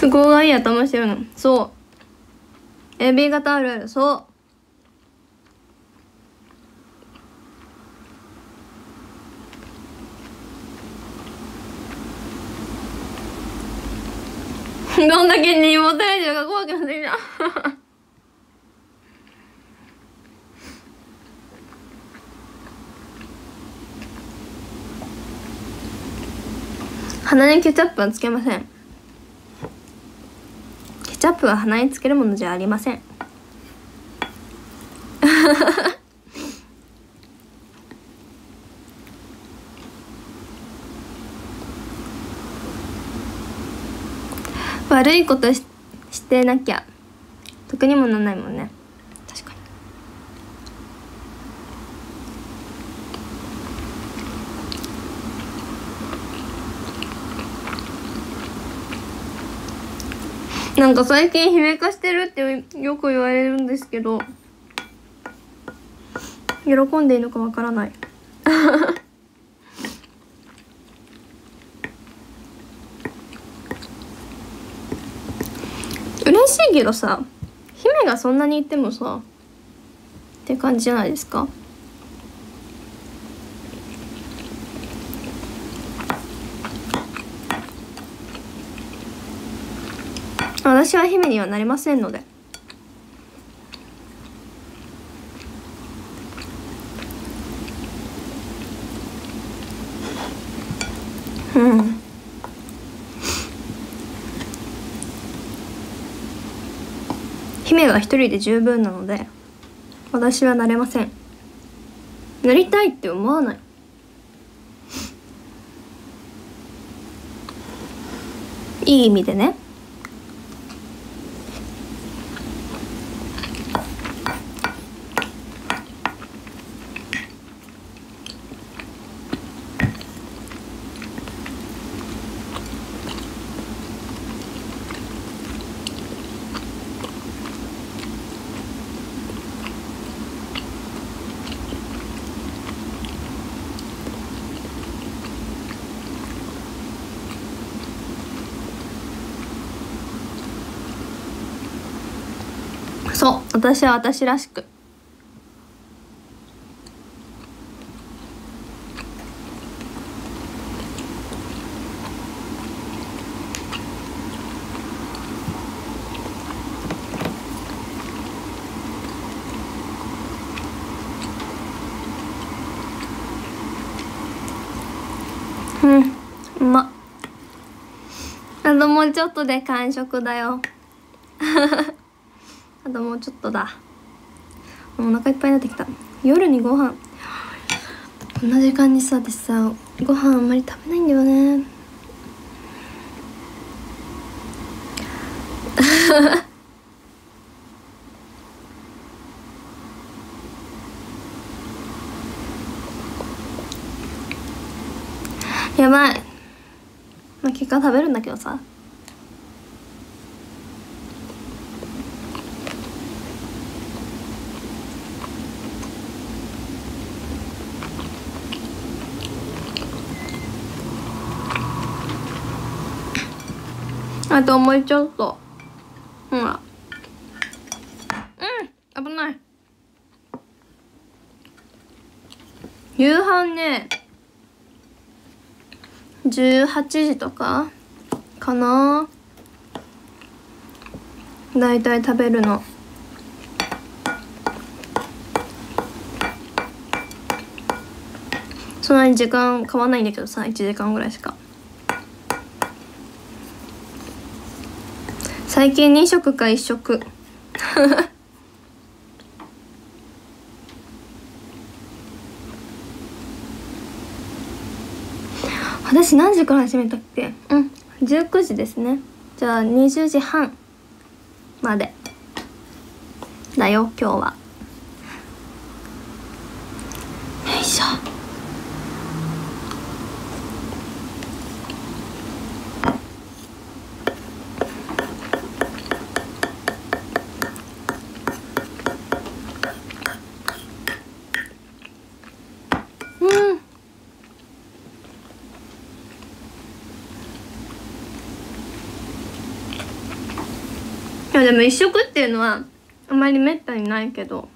都合がいい頭してるの。そう。AB 型あるある。そう。どんだけにもたれてるか怖くなってきた。*laughs* 鼻にケチャップはつけません。ケチャップは鼻につけるものじゃありません。*laughs* 悪いことししてなきゃ。楽にもなんないもんね。確かに。なんか最近姫化してるってよく言われるんですけど喜んでいいのかわからない嬉しいけどさ姫がそんなに言ってもさって感じじゃないですか？私は姫にはなりませんのでうん姫は一人で十分なので私はなれません。なりたいって思わない。いい意味でねそう私は私らしく。うんうま。あともうちょっとで完食だよ。ともうちょっとだ。もうお腹いっぱいになってきた。夜にご飯。こんな時間にさ私さご飯あんまり食べないんだよね。*laughs* やばい。まあ結果食べるんだけどさ。あともうちょっと。ほら。うん危ない。夕飯ね18時とかかな。だいたい食べるの。そんなに時間変わんないんだけどさ1時間ぐらいしか。最近2食か1食。*laughs* 私何時から始めたっけ？うん19時ですね。じゃあ20時半までだよ今日は。いやでも一食っていうのはあまりめったにないけど。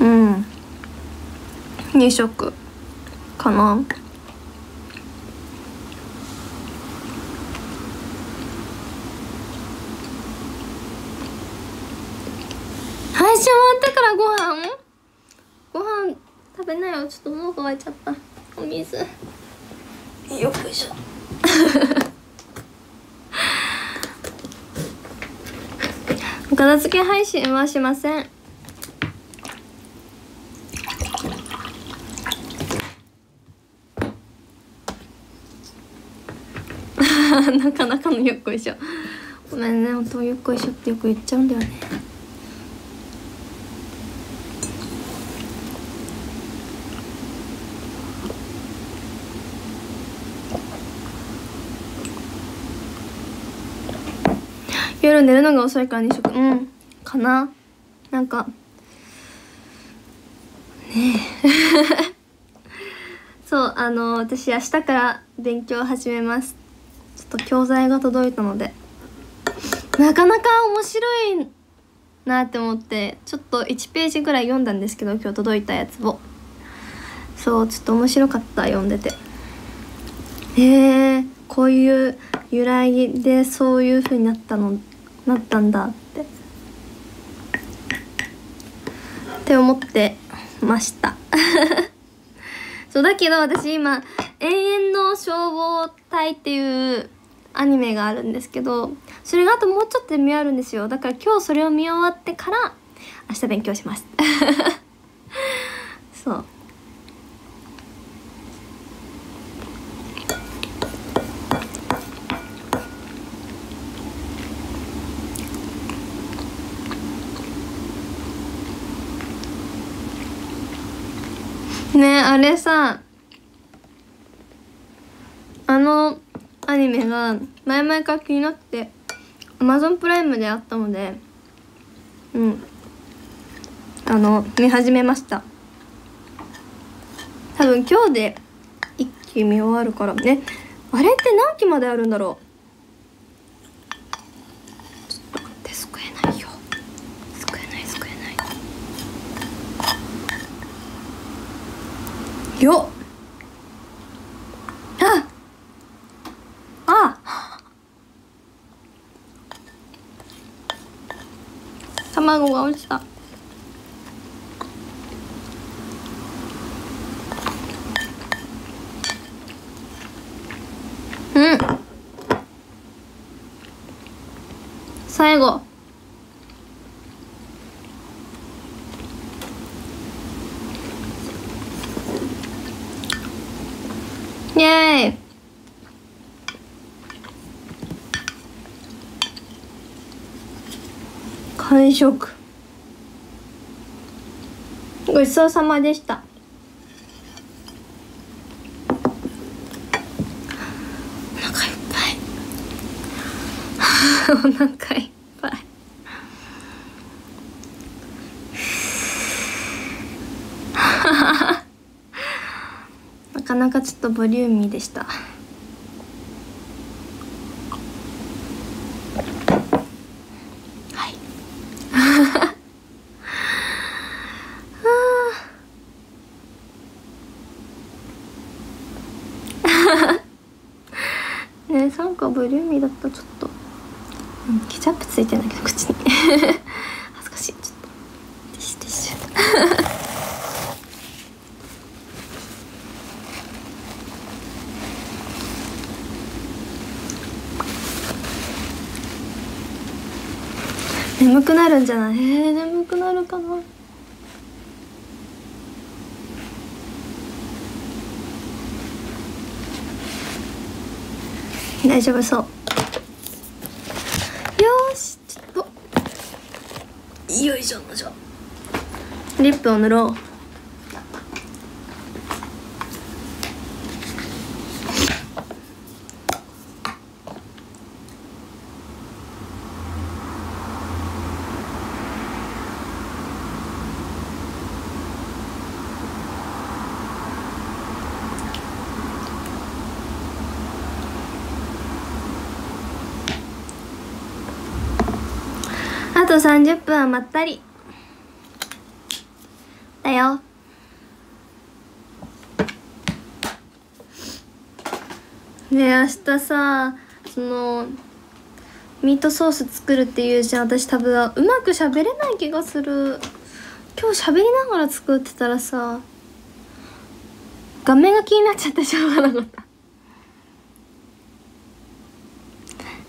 うん。二食かな。配信終わってからご飯？ご飯食べなよ。ちょっと喉乾いちゃった。お水。よっこいしょ。お *laughs* 片付け配信はしません。*laughs* なかなかのよっこいしょ。ごめんね本当よっこいしょってよく言っちゃうんだよね。夜寝るのが遅いから2食うん。かな。なんか。ねえ。*laughs* そうあの私明日から勉強始めます。ちょっと教材が届いたので。なかなか面白いなって思ってちょっと1ページぐらい読んだんですけど今日届いたやつを。そうちょっと面白かった読んでて。へえこういう由来でそういう風になったのなったんだって。って思ってました。*laughs* そうだけど私今「永遠の消防隊」っていうアニメがあるんですけどそれがあともうちょっとで見終わるんですよ。だから今日それを見終わってから明日勉強します。*laughs* そう。ねあれさあのアニメが前々から気になって Amazon プライムであったのでうん。あの見始めました。多分今日で一期見終わるからね。あれって何期まであるんだろうちょっと待って救えないよ救えない救えないよっ。ああ。卵が落ちた。うん。最後イエーイ完食ごちそうさまでした。お腹いっぱい。お腹いっぱい。なかなかちょっとボリューミーでしたはいねえ3個ボリューミーだったちょっと、うん、ケチャップついてんだけど口に恥ずかしいちょっとティッシュティッシュ眠くなるんじゃない？えー、眠くなるかな。大丈夫そう。よーしちょっと。よいしょよいしょ。リップを塗ろう。30分はまったり。だよ。ね明日さそのミートソース作るっていうじゃん。私多分うまく喋れない気がする。今日喋りながら作ってたらさ画面が気になっちゃってしょうがなかった。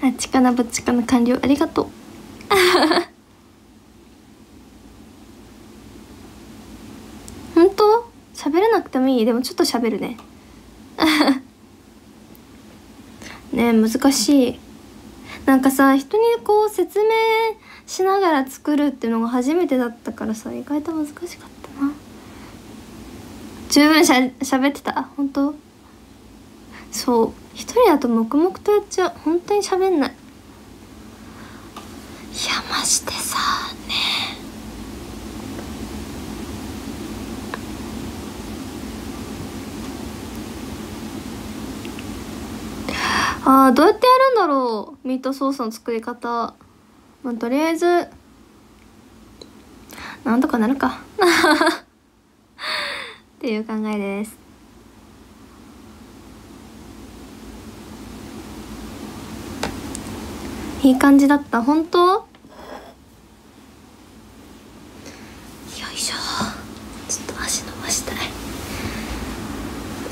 あっちかなぼっちかな完了。ありがとう本当喋らなくてもいい。でもちょっと喋るね。*laughs* ね難しい。なんかさ人にこう説明しながら作るっていうのが初めてだったからさ意外と難しかったな。十分しゃ喋ってた？本当？そう。一人だと黙々とやっちゃう。本当に喋んない。いやましてさね。あーどうやってやるんだろうミートソースの作り方。まあとりあえずなんとかなるか。*laughs* っていう考えです。いい感じだった。本当？よいしょ。ちょっと足伸ばしたい。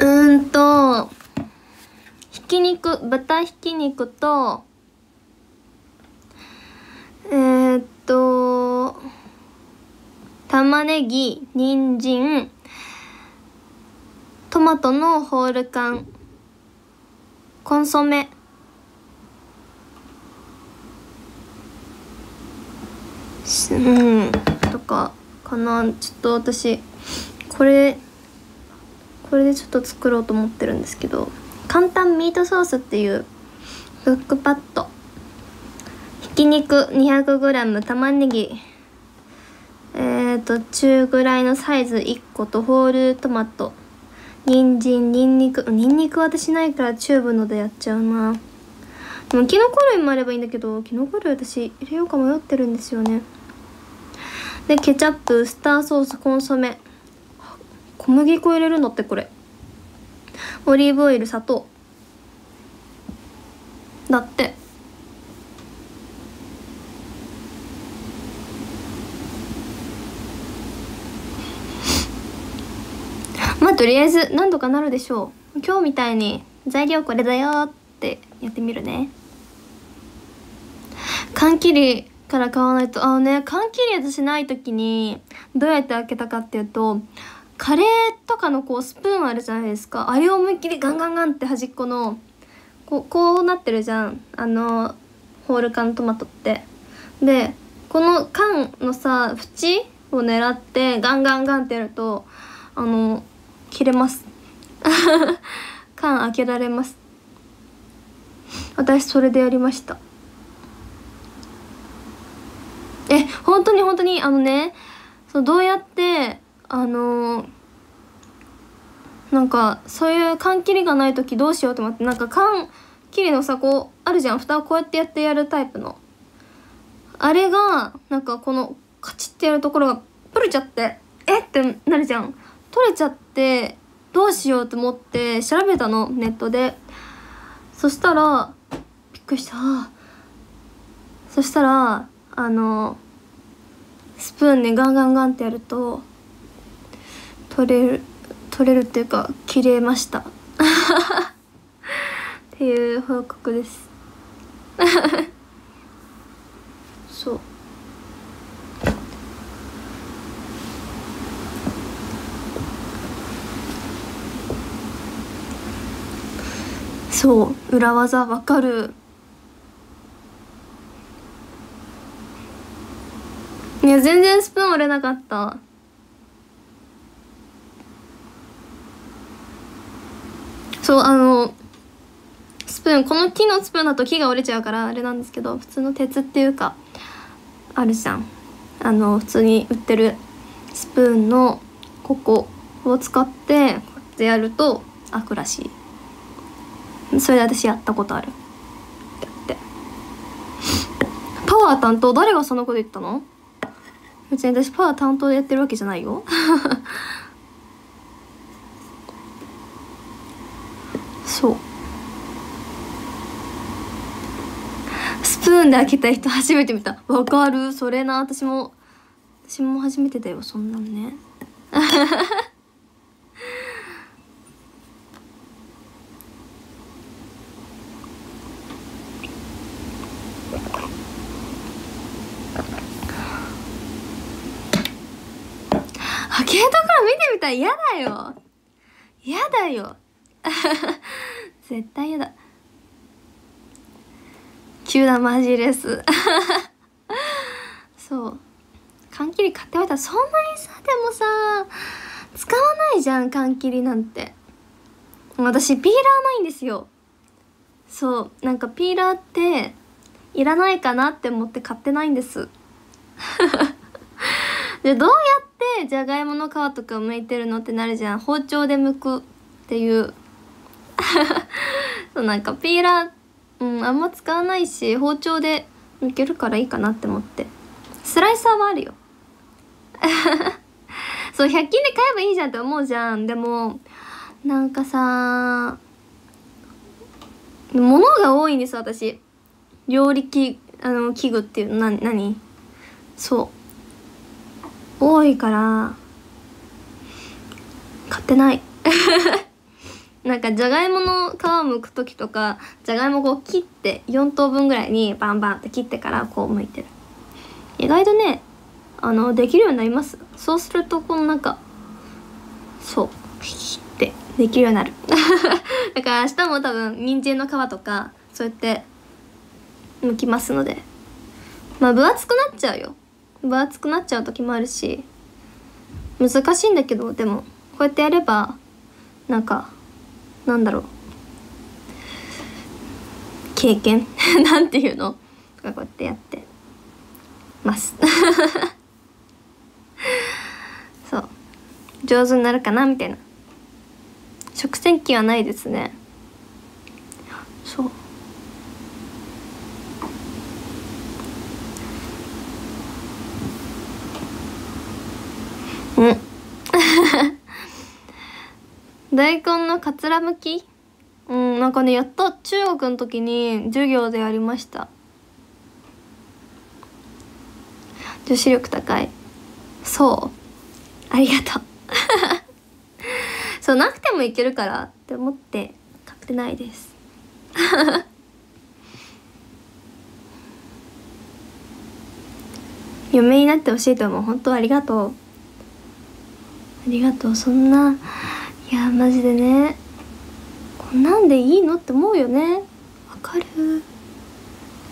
うんとき肉豚ひき肉とえー、っと玉ねぎ人参トマトのホール缶コンソメ。うんとかかな。ちょっと私これこれでちょっと作ろうと思ってるんですけど。簡単ミートソースっていうクックパッド。ひき肉 200g 玉ねぎ。えーと中ぐらいのサイズ1個とホールトマト。人参にんにくにんにく私ないからチューブのでやっちゃうな。でもキノコ類もあればいいんだけどキノコ類私入れようか迷ってるんですよね。でケチャップウスターソースコンソメ。小麦粉入れるんだってこれ。オリーブオイル砂糖。だって。*laughs* まあとりあえず何度かなるでしょう。今日みたいに材料これだよってやってみるね。缶切りから買わないと。あのね缶切り私ない時にどうやって開けたかっていうとカレーとかのこうスプーンあるじゃないですか。あれを思いっきりガンガンガンって端っこのこうこうなってるじゃん。あのホール缶トマトって。でこの缶のさ縁を狙ってガンガンガンってやるとあの切れます。*laughs* 缶開けられます。私それでやりました。え本当に本当にあのねそうどうやってあのー、なんかそういう缶切りがない時どうしようと思ってなんか缶切りのさこうあるじゃん。蓋をこうやってやってやるタイプの。あれがなんかこのカチッてやるところが取れちゃってえってなるじゃん。取れちゃってどうしようと思って調べたの。ネットで。そしたらびっくりした。そしたらあのスプーンでガンガンガンってやると取れる取れるっていうか切れました。*laughs* っていう報告です。*laughs* そう。そう裏技わかる。いや全然スプーン折れなかった。そうあのスプーンこの木のスプーンだと木が折れちゃうからあれなんですけど普通の鉄っていうかあるじゃん。あの普通に売ってるスプーンのここを使ってこうやってやると開くらしい。それで私やったことある。って。パワー担当誰がそんなこと言ったの？別に私パワー担当でやってるわけじゃないよそうスプーンで開けた人初めて見た。わかる。それな。私も私も初めてだよ。そんなんね。開けるところ見てみたら嫌だよ。嫌だよ。*laughs* 絶対嫌だ。急なマジレス。*laughs* そう。缶切り買っておいたらそんなにさでもさ使わないじゃん缶切りなんて。私ピーラーないんですよ。そう。なんかピーラーっていらないかなって思って買ってないんです。*laughs* でどうやってじゃがいもの皮とか剥いてるのってなるじゃん。包丁で剥くっていう。*laughs* そうなんかピーラーって、うん、あんま使わないし包丁で剥けるからいいかなって思って。スライサーはあるよ。*laughs* そう100均で買えばいいじゃんって思うじゃん。でもなんかさ物が多いんです私。料理器あの器具っていうのな何？そう。多いから買ってない。*laughs* なんかじゃがいもの皮をむく時とかじゃがいもこう切って4等分ぐらいにバンバンって切ってからこうむいてる。意外とねあのできるようになります。そうするとこのなんかそう切ってできるようになる。*laughs* だから明日も多分人参の皮とかそうやって剥きますので。まあ分厚くなっちゃうよ。分厚くなっちゃう時もあるし。難しいんだけどでもこうやってやればなんかなんだろう。経験？*laughs* なんていうの？とかこうやってやって。ます。*laughs* そう。上手になるかな？みたいな。食洗機はないですね。そう。うん。*laughs* 大根のかつらむき？うんなんかねやっと中国の時に授業でやりました。女子力高い。そう。ありがとう。*laughs* そうなくてもいけるからって思って買ってないです。*laughs* 嫁になってほしいと思う。本当ありがとう。ありがとう。そんないやマジでね。こんなんでいいのって思うよね。わかる。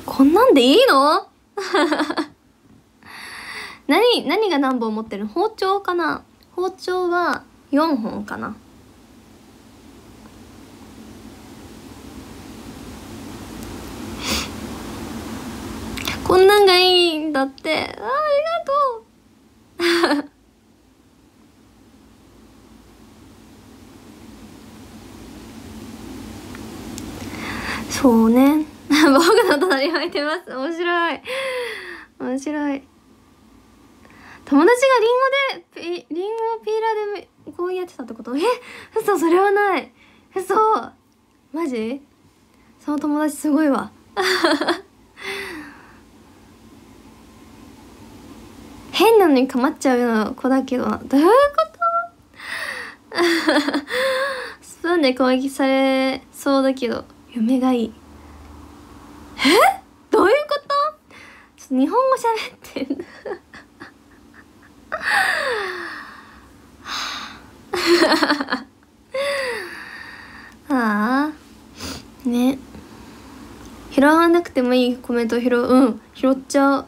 こんなんでいいの？*laughs* 何何が何本持ってる？包丁かな？包丁は4本かな。*laughs* こんなんがいいんだって。あありがとう。*laughs* そうね。*laughs* 僕の隣に置いてます。面白い。面白い。友達がリンゴでリンゴをピーラーでこうやってたってこと？え？嘘それはない。嘘。マジ？その友達すごいわ。*laughs* 変なのにかまっちゃうような子だけど。どういうこと？*laughs* スプーンで攻撃されそうだけど。夢がいい。え？どういうこと？日本語喋ってん *laughs* ああね。拾わなくてもいいコメント拾う。うん。拾っちゃう。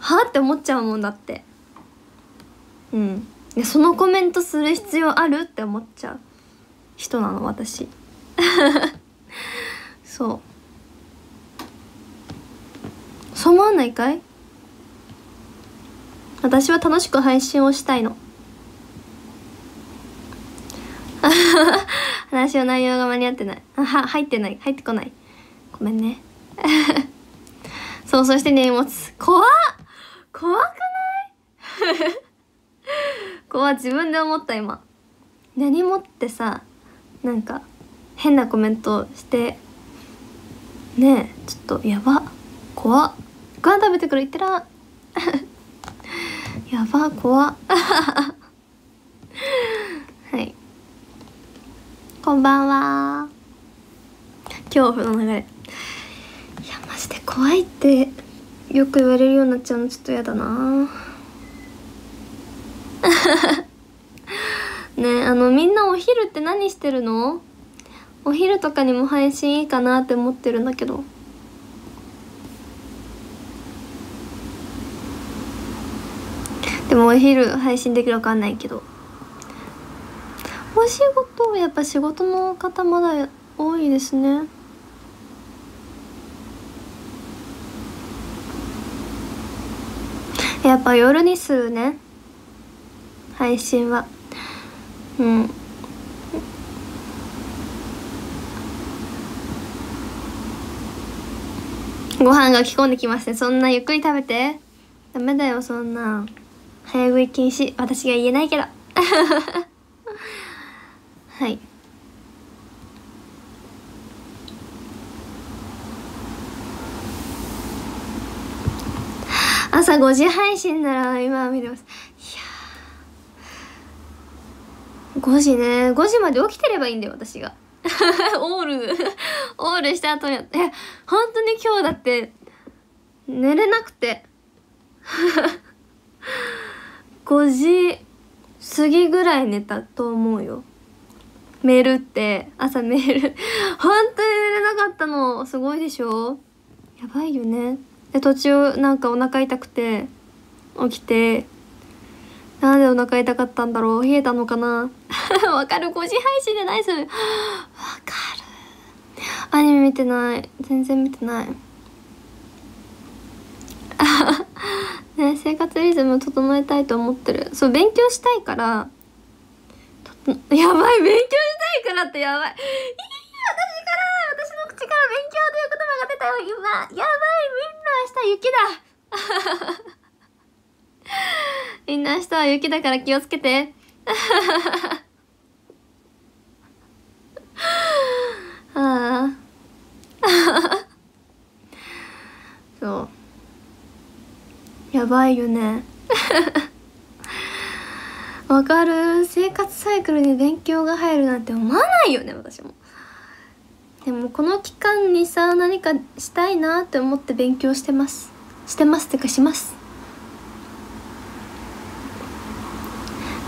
はあって思っちゃうもんだって。うん。でそのコメントする必要ある？って思っちゃう。人なの私。そう。そう思わないかい？私は楽しく配信をしたいの。*laughs* 話の内容が間に合ってない。あは入ってない。入ってこない。ごめんね。*laughs* そうそして荷物怖っ！怖くない？*laughs* 怖自分で思った今。何もってさなんか変なコメントしてねえちょっとやば怖っ。ご飯食べてくる言ってら *laughs* やば怖っ。*laughs* はい。こんばんは。恐怖の流れ。いやマジで怖いってよく言われるようになっちゃうのちょっとやだな。*laughs* ねえあのみんなお昼って何してるの？お昼とかにも配信いいかなって思ってるんだけど。でもお昼配信できるわかんないけど。お仕事やっぱ仕事の方まだ多いですね。やっぱ夜にするね。配信は。うん。ご飯が着込んできますねそんなゆっくり食べて。ダメだよそんな。早食い禁止。私が言えないけど。*laughs* はい。朝5時配信なら今見てます。いや5時ね。5時まで起きてればいいんだよ私が。*laughs* オールオールした後にえ本当に今日だって寝れなくて。*laughs* 5時過ぎぐらい寝たと思うよ。メールって朝メール。本当に寝れなかったの。すごいでしょ。やばいよね。で途中なんかお腹痛くて起きてなんでお腹痛かったんだろう？冷えたのかな？*laughs* わかる ?5 時配信でないそれわかる。アニメ見てない。全然見てない。*laughs* ね生活リズム整えたいと思ってる。そう勉強したいから。やばい。勉強したいからってやばい。私から私の口から勉強という言葉が出たよ。今やばい。みんな明日雪だみんな明日は雪だから気をつけて。*laughs* ああ。*laughs* そう。やばいよね。*laughs* わかる？生活サイクルに勉強が入るなんて思わないよね私も。でもこの期間にさ何かしたいなって思って勉強してます。してますってかします。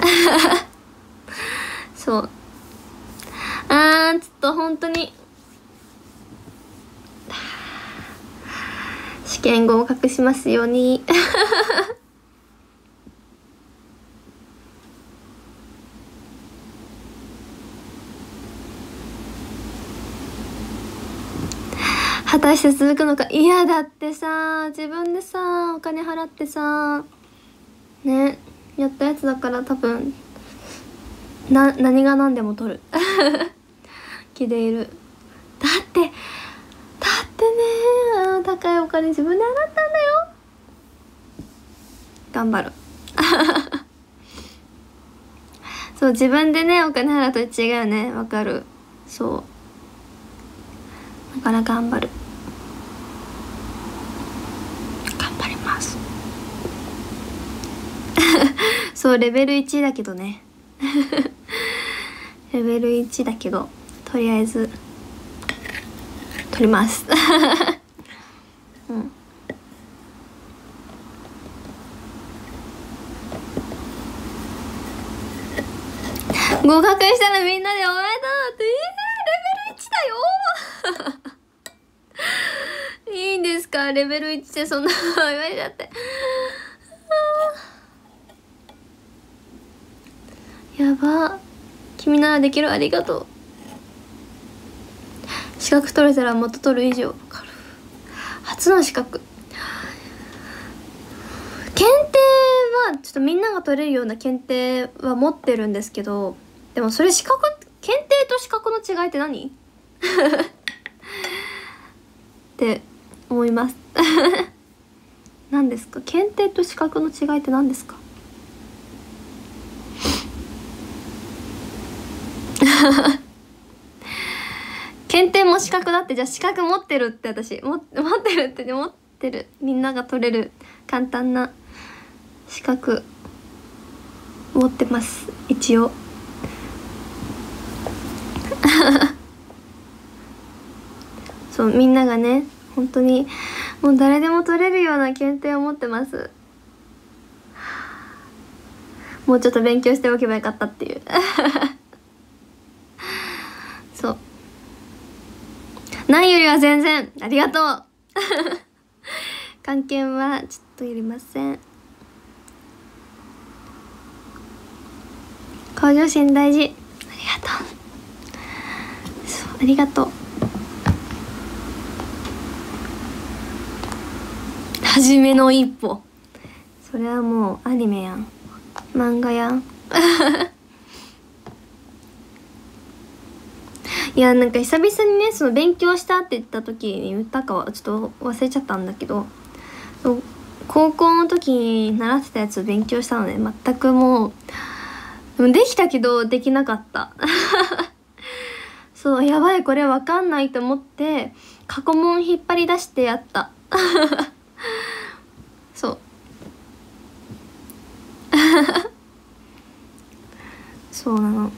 *laughs* そう。あーちょっと本当に。試験合格しますように。*laughs* 果たして続くのか。いやだってさ自分でさお金払ってさね。やったやつだから多分な何が何でも取る。*laughs* 気でいる。だってだってねあ高いお金自分で払ったんだよ。頑張る *laughs* そう自分でねお金払うと違うね。わかる。そう。だから頑張る頑張ります *laughs* そうレベル1だけどね。*laughs* レベル1だけどとりあえず取ります。*laughs* うん。合格したらみんなでおめでとうってえー、レベル1だよ。いいんですか？レベル1でそんな言われちゃって。やば。君ならできる。ありがとう。資格取れたらもっと取る以上。初の資格。検定はちょっとみんなが取れるような検定は持ってるんですけどでもそれ資格検定と資格の違いって何？*laughs* って思います。*laughs* 何ですか？検定と資格の違いって何ですか？*laughs* 検定も資格だってじゃあ資格持ってるって私。も持ってるって持ってる。みんなが取れる簡単な資格持ってます。一応。*laughs* そうみんながね本当にもう誰でも取れるような検定を持ってます。もうちょっと勉強しておけばよかったっていう。*laughs* そう。ないよりは全然ありがとう。*laughs* 関係はちょっといりません。向上心大事。ありがとう。そうありがとう。初めの一歩。それはもうアニメやん。漫画やん *laughs* いやなんか久々にねその勉強したって言った時に言ったかはちょっと忘れちゃったんだけど高校の時に習ってたやつを勉強したので全くもうできたけどできなかった。*laughs* そうやばいこれわかんないと思って過去問引っ張り出してやった。*laughs* そう。*laughs* そうなの。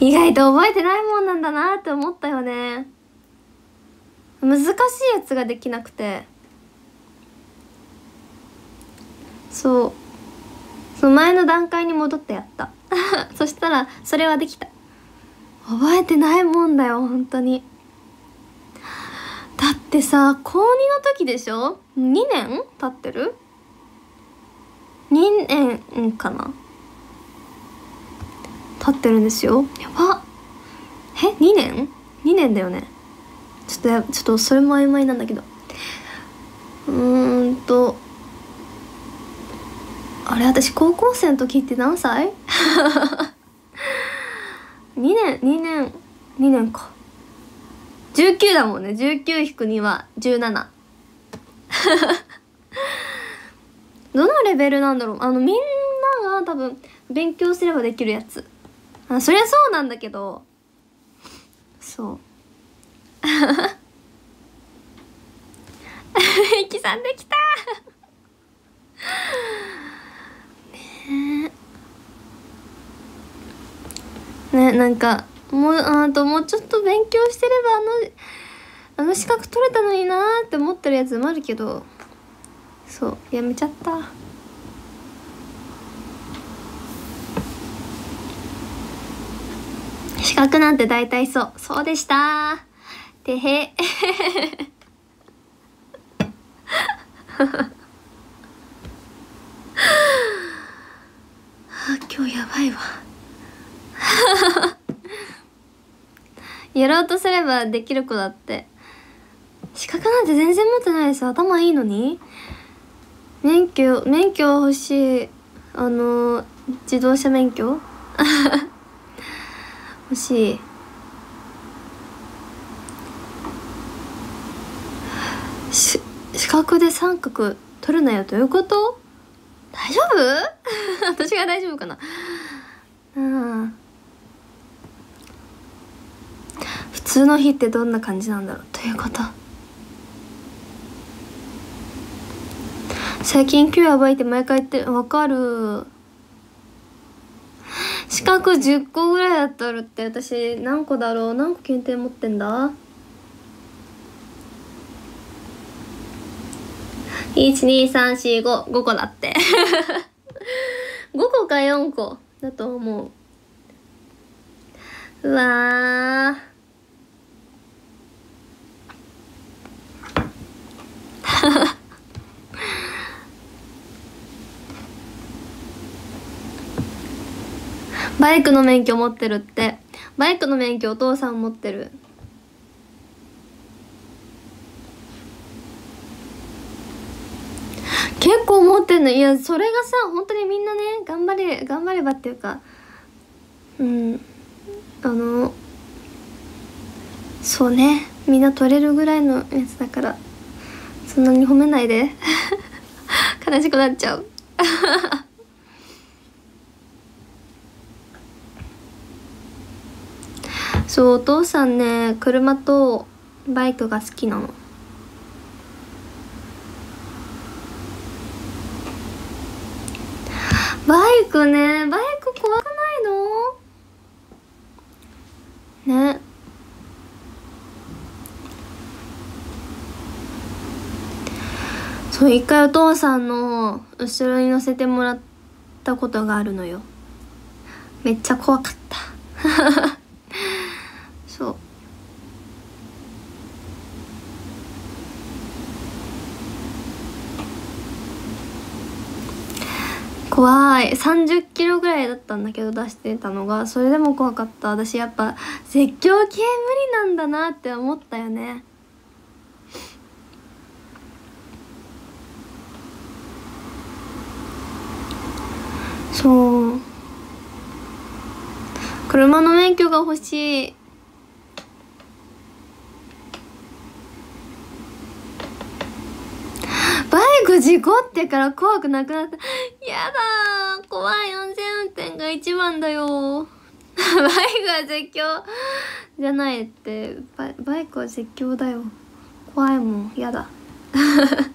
意外と覚えてないもんなんだなって思ったよね。難しいやつができなくて。そう。その前の段階に戻ってやった。*laughs* そしたらそれはできた。覚えてないもんだよ本当に。だってさ高2の時でしょ？2年経ってる？2年かな？経ってるんですよ。やば。え2年 ?2 年だよね。ちょっとちょっとそれも曖昧なんだけど。うーんと。あれ私高校生の時って何歳 ?2 年2年。2年か。19だもんね。19-2は17 *laughs* どのレベルなんだろう？あのみんなが多分勉強すればできるやつ。あそりゃそうなんだけど。そう。*laughs* 刻んできた。ねねなんかもうあともうちょっと勉強してればあのあの資格取れたのになーって思ってるやつもあるけど。そうやめちゃった。資格なんて大体そう。そうでした。てへ。*laughs* あ今日やばいわ。*laughs* やろうとすればできる子だって。資格なんて全然持ってないです。頭いいのに。免許免許欲しい。あの自動車免許。*laughs* 欲しい。し資格で三角取るなよどういうこと？大丈夫？*laughs* 私が大丈夫かな？うん。普通の日ってどんな感じなんだろう？ということ。最近今日やばいって毎回言ってる。わかる。資格10個ぐらいやったるって私何個だろう？何個検定持ってんだ？12345 5個だって。*laughs* 5個か4個だと思う。うわバイクの免許持ってるって。バイクの免許お父さん持ってる。結構持ってんの。いやそれがさ本当にみんなね頑張れ頑張ればっていうかうんあのそうねみんな取れるぐらいのやつだからそんなに褒めないで。*laughs* 悲しくなっちゃう。*laughs* そうお父さんね車とバイクが好きなの。バイクねバイク怖くないの？ね。そう一回お父さんの後ろに乗せてもらったことがあるのよ。めっちゃ怖かったそう怖い。30キロぐらいだったんだけど出してたのがそれでも怖かった。私やっぱ絶叫系無理なんだなって思ったよね。そう。車の免許が欲しい。バイク事故ってから怖くなくなった。やだー。怖い安全運転が一番だよ。*laughs* バイクは絶叫じゃないって。バイクは絶叫だよ。怖いもん。やだ。*laughs*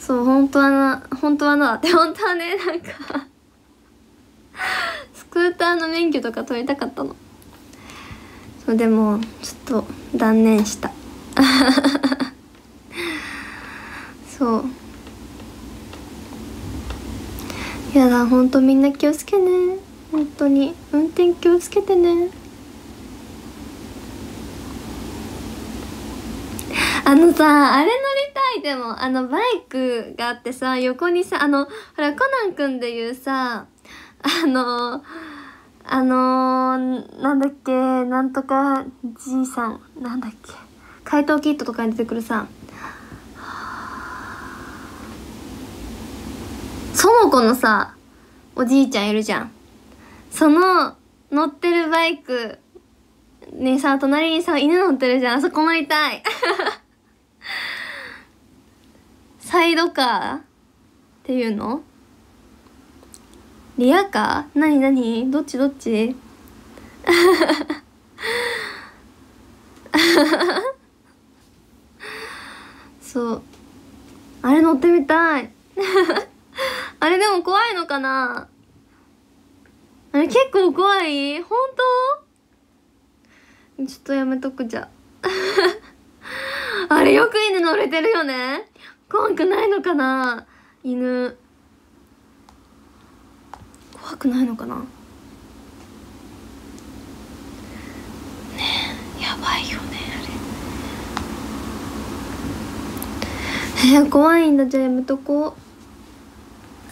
そう本当はな本当はな。って *laughs* 本当はねなんか。スクーターの免許とか取りたかったの。そうでもちょっと断念した。そう。やだほんとみんな気をつけね。本当に。運転気をつけてね。あのさあれ乗りたい。でもあのバイクがあってさ横にさあのほらコナン君でいうさあのあのー、なんだっけなんとかじいさんなんだっけ怪盗キットとかに出てくるさ園子のさおじいちゃんいるじゃん。その乗ってるバイクにさ隣にさ犬乗ってるじゃん。あそこ乗りたい。*laughs* サイドカーっていうの？リアカー？なになにどっち？どっち？*laughs* そう。あれ乗ってみたい。*laughs* *laughs* あれでも怖いのかな？あれ結構怖い？本当？ちょっとやめとくじゃあ。*laughs* れよく犬乗れてるよね。怖くないのかな？犬。怖くないのかな？ねえやばいよねあれ。えー、怖いんだ。じゃあやめとこう。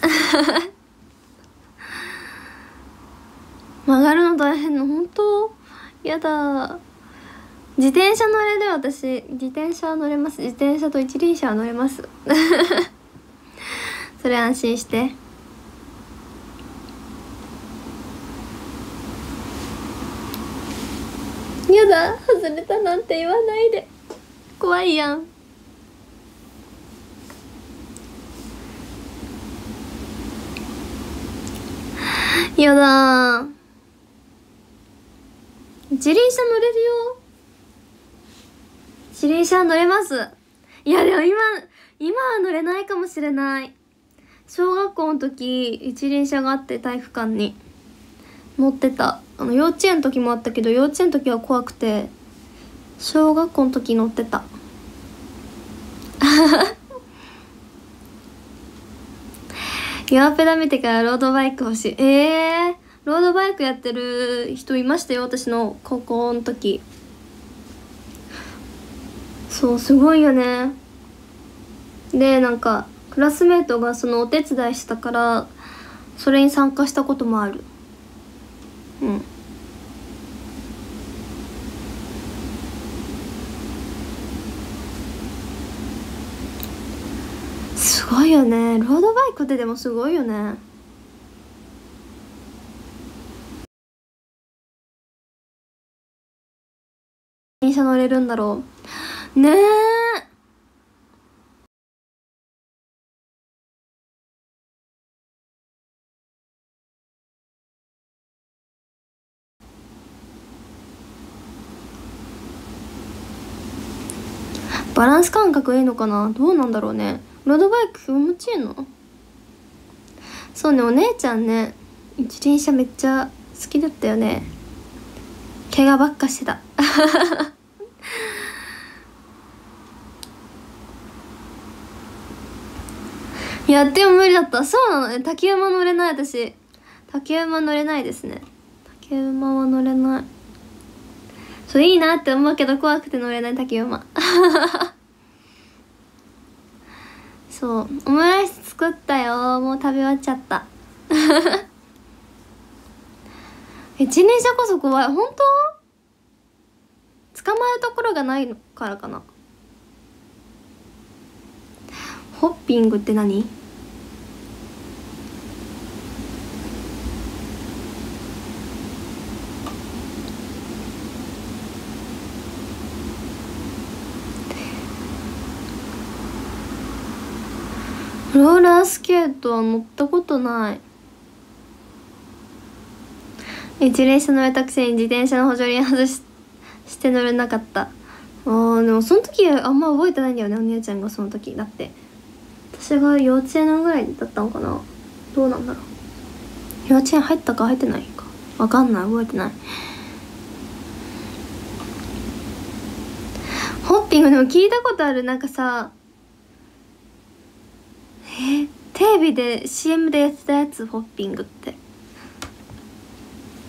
*laughs* 曲がるの大変の本当？やだ。自転車乗れる私。自転車乗れます。自転車と一輪車は乗れます。*laughs* それ安心して。やだ。外れたなんて言わないで。怖いやん。やだ一輪車乗れるよ。一輪車乗れます。いやでも今今は乗れないかもしれない。小学校の時一輪車があって体育館に。乗ってた。あの幼稚園の時もあったけど幼稚園の時は怖くて小学校の時乗ってた。ヨアペダ見てからロードバイク欲しい。えー、ロードバイクやってる人いましたよ私の高校の時。そうすごいよね。でなんかクラスメートがそのお手伝いしたからそれに参加したこともある。うんすごよね。ロードバイクってでもすごいよね。電車乗れるんだろう。ねえ。バランス感覚いいのかな？どうなんだろうね。ロードバイク気持ちいいの？そうねお姉ちゃんね一輪車めっちゃ好きだったよね。怪我ばっかしてた。*laughs* やっても無理だった。そうなのね。竹馬乗れない私竹馬乗れないですね。竹馬は乗れない。そういいなって思うけど怖くて乗れない竹馬そう。オムライス作ったよ。もう食べ終わっちゃった。*laughs* 一輪車こそ怖い。本当？捕まえるところがないからかな。ホッピングって何？ローラースケートは乗ったことない。一輪車の私に自転車の補助輪外し *laughs* して乗れなかった。あーでもその時あんま覚えてないんだよねお姉ちゃんがその時だって。私が幼稚園ぐらいだったのかな。どうなんだろう。幼稚園入ったか入ってないか。わかんない覚えてない。ホッピングでも聞いたことある。なんかさえテレビで CM でやってたやつホッピングって。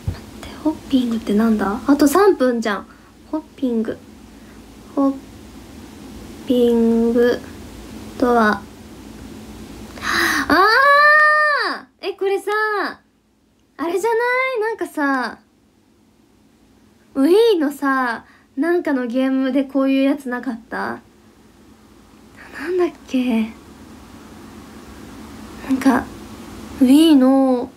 待ってホッピングってなんだ？あと3分じゃん。ホッピング。ホッピングとは。あー！えこれさあれじゃない？なんかさウィーのさなんかのゲームでこういうやつなかった？なんだっけ？か Wii の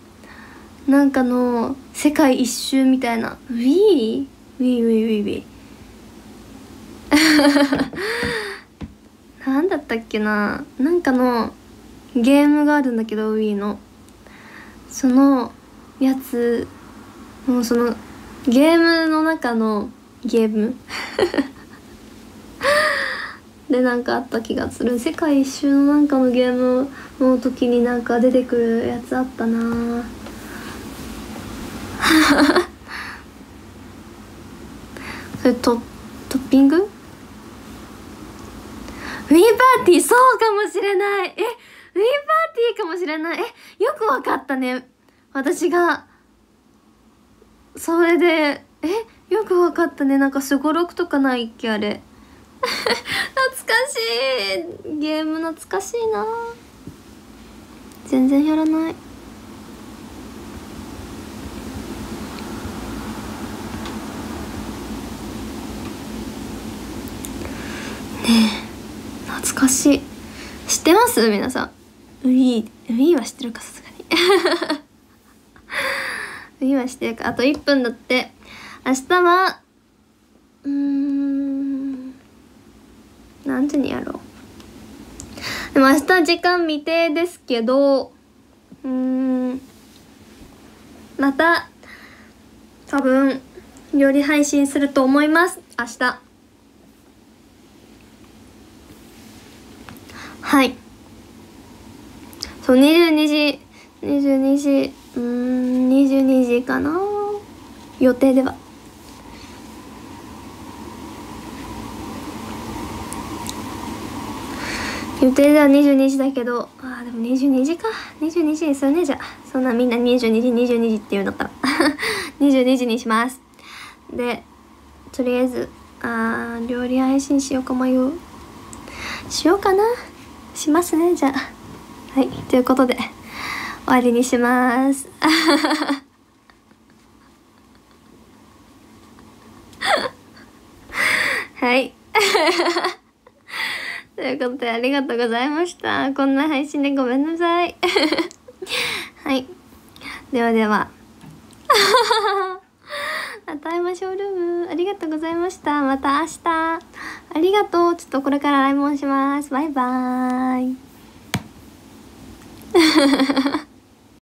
なんかの世界一周みたいな。Wii? Wii Wii Wii Wii *laughs* なんだったっけな。なんかのゲームがあるんだけど Wii の。そのやつ。もうそのゲームの中のゲーム。*laughs* でなんかあった気がする。世界一周のなんかのゲームの時になんか出てくるやつあったな。*laughs* それトトッピング？ウィーパーティーそうかもしれない。えウィーパーティーかもしれない？えよくわかったね。私が。それでえよくわかったね。なんかすごろくとかないっけあれ。懐かしい。ゲーム懐かしいな。全然やらない。ねえ懐かしい。知ってます？皆さん。ウィーウィーは知ってるかさすがに。*laughs* ウィーは知ってるか。あと1分だって。明日はうん。何時にやろう？でも明日時間未定ですけどうんまた多分料理配信すると思います。明日。はい。そう22時22時うーん22時かな？予定では。予定では22時だけどあーでも22時か。22時にするねじゃあ。そんなみんな22時22時って言うんだったら。*laughs* 22時にします。でとりあえずあー料理配信しようか迷う。しようかな。しますねじゃあ。はいということで終わりにします。*laughs* はい。ということでありがとうございました。こんな配信でごめんなさい。*laughs* はい。ではでは。*laughs* また会いましょうルーム。ありがとうございました。また明日。ありがとう。ちょっとこれから来問します。バイバーイ。*laughs*